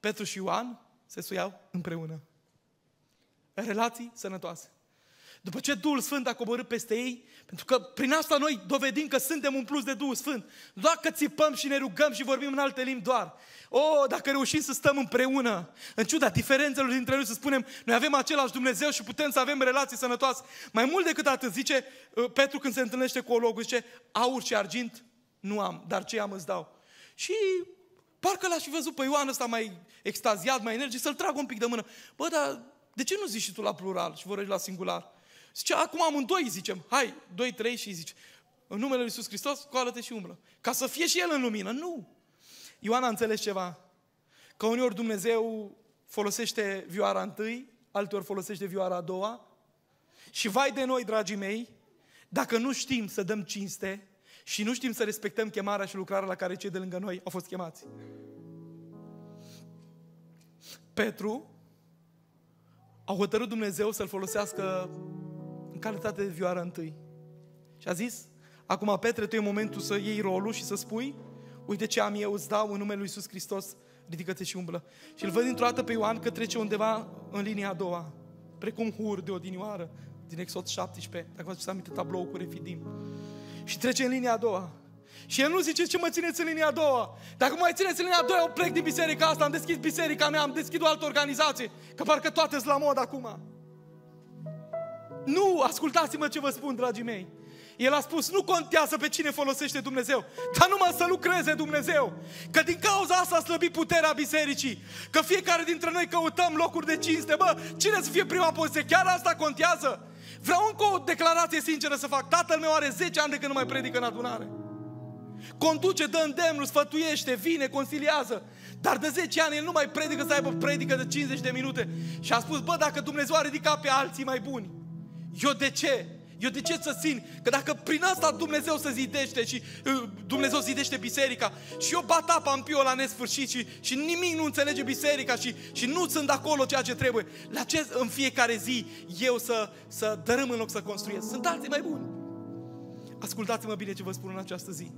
Petru și Ioan se suiau împreună. Relații sănătoase. După ce Duhul Sfânt a coborât peste ei, pentru că prin asta noi dovedim că suntem un plus de Duhul Sfânt. Doar că țipăm și ne rugăm și vorbim în alte limbi doar. O, oh, dacă reușim să stăm împreună, în ciuda diferențelor dintre noi, să spunem, noi avem același Dumnezeu și putem să avem relații sănătoase. Mai mult decât atât, zice uh, Petru când se întâlnește cu ologul, zice, aur și argint nu am, dar ce am îți dau. Și parcă l-aș fi văzut pe Ioan ăsta mai extaziat, mai energic, să-l trag un pic de mână. Bă, dar de ce nu zici și tu la plural și vorbești la singular? Zice, acum amândoi zicem, hai, doi, trei și zice, în numele Lui Iisus Hristos, coală-te și umblă. Ca să fie și El în lumină. Nu. Ioan a înțeles ceva. Că uneori Dumnezeu folosește vioara întâi, alteori folosește vioara a doua. Și vai de noi, dragii mei, dacă nu știm să dăm cinste și nu știm să respectăm chemarea și lucrarea la care cei de lângă noi au fost chemați. Petru a hotărât Dumnezeu să-l folosească în calitate de vioară întâi. Și a zis, acum Petre, tu e momentul să iei rolul și să spui, uite ce am eu, îți dau în numele Lui Iisus Hristos, ridică-te și umblă. Și îl văd dintr-o dată pe Ioan că trece undeva în linia a doua, precum hur de odinioară, din Exod 17, dacă vă aminte tablou cu refidim. Și trece în linia a doua. Și el nu zice ce mă țineți în linia a doua. Dacă mă mai țineți în linia a doua, eu plec din biserica asta, am deschis biserica mea, am deschis o altă organizație, că parcă toate sunt la mod acum. Nu, ascultați-mă ce vă spun, dragii mei. El a spus, nu contează pe cine folosește Dumnezeu, dar numai să lucreze Dumnezeu. Că din cauza asta a slăbit puterea bisericii. Că fiecare dintre noi căutăm locuri de cinste. Bă, cine să fie prima poziție? Chiar asta contează? Vreau încă o declarație sinceră să fac. Tatăl meu are 10 ani de când nu mai predică în adunare. Conduce, dă îndemnul, sfătuiește, vine, conciliază. Dar de 10 ani el nu mai predică să aibă predică de 50 de minute. Și a spus, bă, dacă Dumnezeu a ridicat pe alții mai buni, eu de ce? Eu de ce să țin? Că dacă prin asta Dumnezeu se zidește și uh, Dumnezeu zidește biserica și eu bat apa în piu la nesfârșit și, și nimic nu înțelege biserica și, și nu sunt acolo ceea ce trebuie, la ce în fiecare zi eu să, să dărâm în loc să construiesc? Sunt alții mai buni. Ascultați-mă bine ce vă spun în această zi.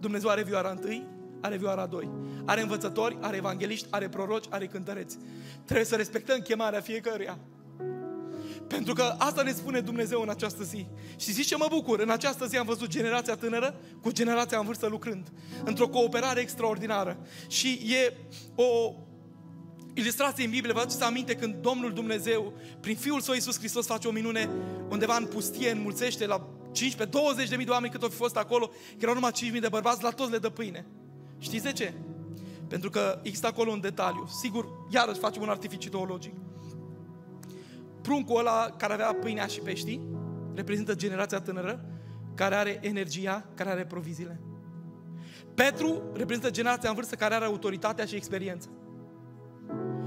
Dumnezeu are vioara întâi, are vioara doi. Are învățători, are evangeliști, are proroci, are cântăreți. Trebuie să respectăm chemarea fiecăruia. Pentru că asta ne spune Dumnezeu în această zi. Și zici ce mă bucur, în această zi am văzut generația tânără cu generația în vârstă lucrând. Într-o cooperare extraordinară. Și e o ilustrație în Biblie, vă aduceți aminte când Domnul Dumnezeu, prin Fiul Său Iisus Hristos, face o minune undeva în pustie, înmulțește la 15, 20 de mii de oameni cât au fi fost acolo, că erau numai 5 mii de bărbați, la toți le dă pâine. Știți de ce? Pentru că există acolo un detaliu. Sigur, iarăși facem un artificiu teologic. Pruncul ăla care avea pâinea și peștii reprezintă generația tânără care are energia, care are proviziile. Petru reprezintă generația în vârstă care are autoritatea și experiența.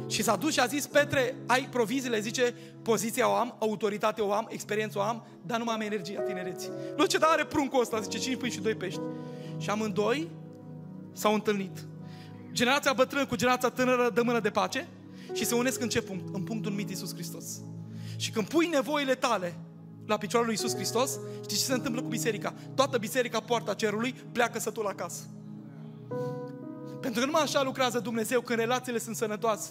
Și s-a dus și a zis, Petre, ai proviziile, zice, poziția o am, autoritatea o am, experiența o am, dar nu mai am energia tinereții. Nu ce, dar are pruncul ăsta, zice, 5 pâini și 2 pești. Și amândoi s-au întâlnit. Generația bătrână cu generația tânără dă mână de pace și se unesc în ce punct? În punctul numit Iisus Hristos. Și când pui nevoile tale la picioarele lui Iisus Hristos, știi ce se întâmplă cu biserica? Toată biserica, poarta cerului, pleacă sătul acasă. Pentru că numai așa lucrează Dumnezeu când relațiile sunt sănătoase.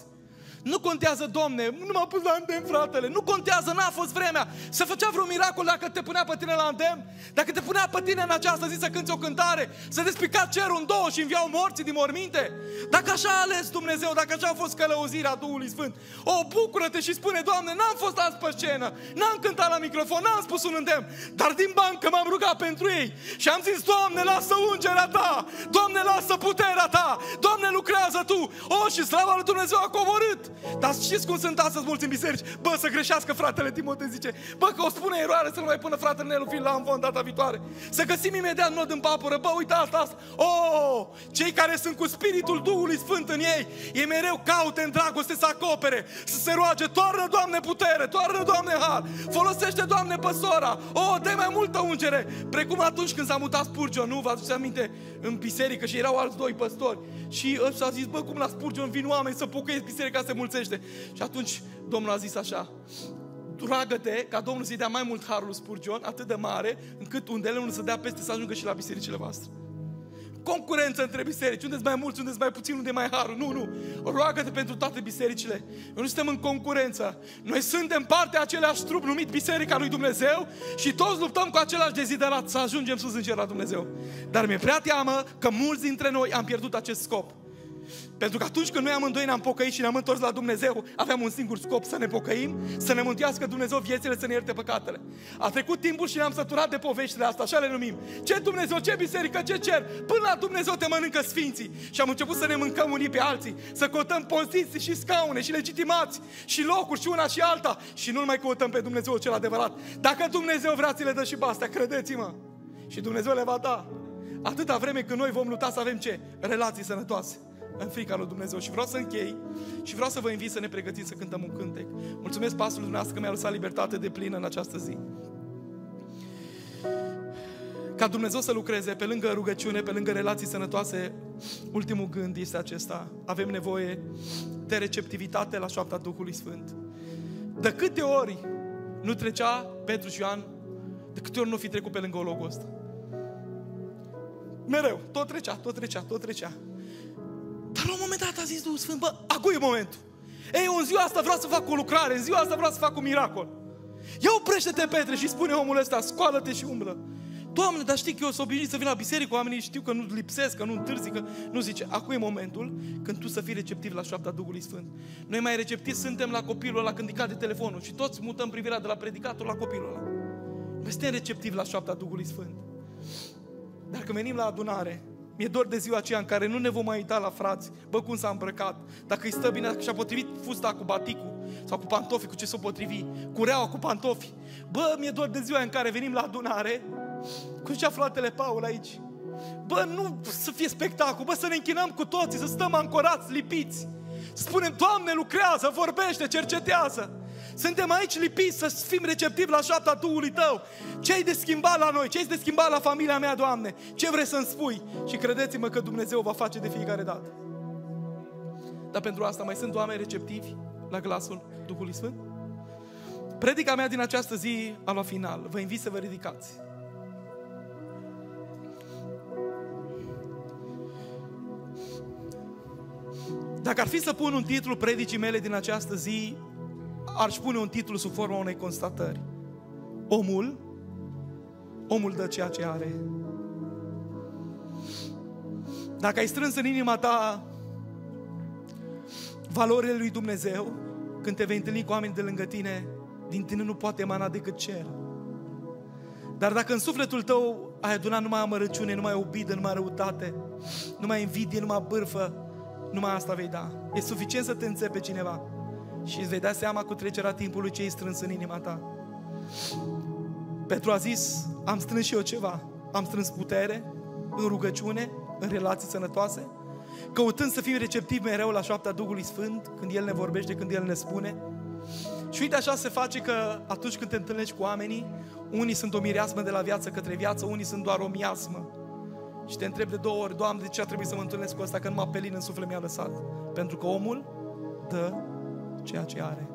Nu contează, Doamne, nu m-a pus la îndemn, fratele. Nu contează, n-a fost vremea. Să făcea vreun miracol dacă te punea pe tine la îndemn? Dacă te punea pe tine în această zi să cânti o cântare, să despica cerul în două și înviau morții din morminte? Dacă așa a ales Dumnezeu, dacă așa a fost călăuzirea Duhului Sfânt, o, bucură-te și spune, Doamne, n-am fost azi pe scenă, n-am cântat la microfon, n-am spus un îndemn, dar din bancă m-am rugat pentru ei și am zis, Doamne, lasă ungerea Ta, Doamne, lasă puterea Ta, Doamne, lucrează Tu. O, și slava lui Dumnezeu a coborât. Dar știți cum sunt astăzi mulți în biserici? Bă, să greșească fratele Timote, zice, bă, că o spune eroare să nu mai pună fratele Nelu fiind la învon data viitoare. Să găsim imediat nod în papură, bă, uite asta, asta. Oh, cei care sunt cu Spiritul Duhului Sfânt în ei, ei mereu caute în dragoste să acopere, să se roage, toarnă, Doamne, putere, toarnă, Doamne, har, folosește, Doamne, păsora, oh, dă mai multă ungere, precum atunci când s-a mutat Spurgeon, nu? Vă aduceți aminte? În biserică și erau alți doi păstori. Și ăsta a zis, bă, cum la Spurgeon vin oameni să pocăiesc biserica se mulțește. Și atunci Domnul a zis așa, roagă-te ca Domnul să-i dea mai mult harul Spurgeon, atât de mare, încât undele unul să dea peste să ajungă și la bisericile voastre concurență între biserici. Unde mai mulți, unde mai puțin, unde mai harul. Nu, nu. Roagă-te pentru toate bisericile. Noi nu suntem în concurență. Noi suntem parte a aceleași trup numit Biserica lui Dumnezeu și toți luptăm cu același deziderat să ajungem sus în cer la Dumnezeu. Dar mi-e prea teamă că mulți dintre noi am pierdut acest scop. Pentru că atunci când noi amândoi ne-am pocăit și ne-am întors la Dumnezeu, aveam un singur scop, să ne pocăim, să ne mântuiască Dumnezeu viețile, să ne ierte păcatele. A trecut timpul și ne-am săturat de poveștile astea, așa le numim. Ce Dumnezeu, ce biserică, ce cer? Până la Dumnezeu te mănâncă sfinții. Și am început să ne mâncăm unii pe alții, să căutăm poziții și scaune și legitimați și locuri și una și alta și nu mai căutăm pe Dumnezeu cel adevărat. Dacă Dumnezeu vrea, ți le dă și pe astea, credeți-mă. Și Dumnezeu le va da. Atâta vreme când noi vom lupta să avem ce? Relații sănătoase în frica lui Dumnezeu. Și vreau să închei și vreau să vă invit să ne pregătiți să cântăm un cântec. Mulțumesc pastorul dumneavoastră că mi-a lăsat libertate de plină în această zi. Ca Dumnezeu să lucreze pe lângă rugăciune, pe lângă relații sănătoase, ultimul gând este acesta. Avem nevoie de receptivitate la șoapta Duhului Sfânt. De câte ori nu trecea Petru și Ioan, de câte ori nu fi trecut pe lângă o logost. Mereu, tot trecea, tot trecea, tot trecea. Dar la un moment dat a zis Duhul Sfânt, bă, acum e momentul. Ei, în ziua asta vreau să fac o lucrare, în ziua asta vreau să fac un miracol. Ia oprește-te, Petre, și spune omul ăsta, scoală-te și umblă. Doamne, dar știi că eu sunt obișnuit să vin la biserică, oamenii știu că nu lipsesc, că nu întârzi, că nu zice. Acum e momentul când tu să fii receptiv la șoapta Duhului Sfânt. Noi mai receptivi suntem la copilul ăla când de telefonul și toți mutăm privirea de la predicator la copilul ăla. Noi suntem receptivi la șoapta Duhului Sfânt. Dar când venim la adunare, mi-e dor de ziua aceea în care nu ne vom mai uita la frați, bă, cum s-a îmbrăcat, dacă îi stă bine, dacă și-a potrivit fusta cu baticul sau cu pantofii, cu ce s-o potrivi, cu reaua, cu pantofi. Bă, mi-e dor de ziua în care venim la adunare, cu ce fratele Paul aici. Bă, nu să fie spectacol, bă, să ne închinăm cu toții, să stăm ancorați, lipiți. Să spunem, Doamne, lucrează, vorbește, cercetează. Suntem aici lipiți să fim receptivi la șapta Duhului Tău. Ce ai de schimbat la noi? Ce ai de schimbat la familia mea, Doamne? Ce vrei să-mi spui? Și credeți-mă că Dumnezeu va face de fiecare dată. Dar pentru asta mai sunt oameni receptivi la glasul Duhului Sfânt? Predica mea din această zi a luat final. Vă invit să vă ridicați. Dacă ar fi să pun un titlu predicii mele din această zi, aș pune un titlu sub forma unei constatări. Omul, omul dă ceea ce are. Dacă ai strâns în inima ta valorile lui Dumnezeu, când te vei întâlni cu oameni de lângă tine, din tine nu poate emana decât cer. Dar dacă în sufletul tău ai adunat numai amărăciune, numai obidă, numai răutate, numai invidie, numai bârfă, numai asta vei da. E suficient să te înțepe cineva și îți vei da seama cu trecerea timpului ce ai strâns în inima ta. Petru a zis, am strâns și eu ceva. Am strâns putere în rugăciune, în relații sănătoase, căutând să fim receptivi mereu la șoapta Duhului Sfânt, când El ne vorbește, când El ne spune. Și uite așa se face că atunci când te întâlnești cu oamenii, unii sunt o mireasmă de la viață către viață, unii sunt doar o miasmă. Și te întreb de două ori, Doamne, de ce a trebuit să mă întâlnesc cu asta, că numai pelin în suflet mi-a lăsat? Pentru că omul dă ceea ce are.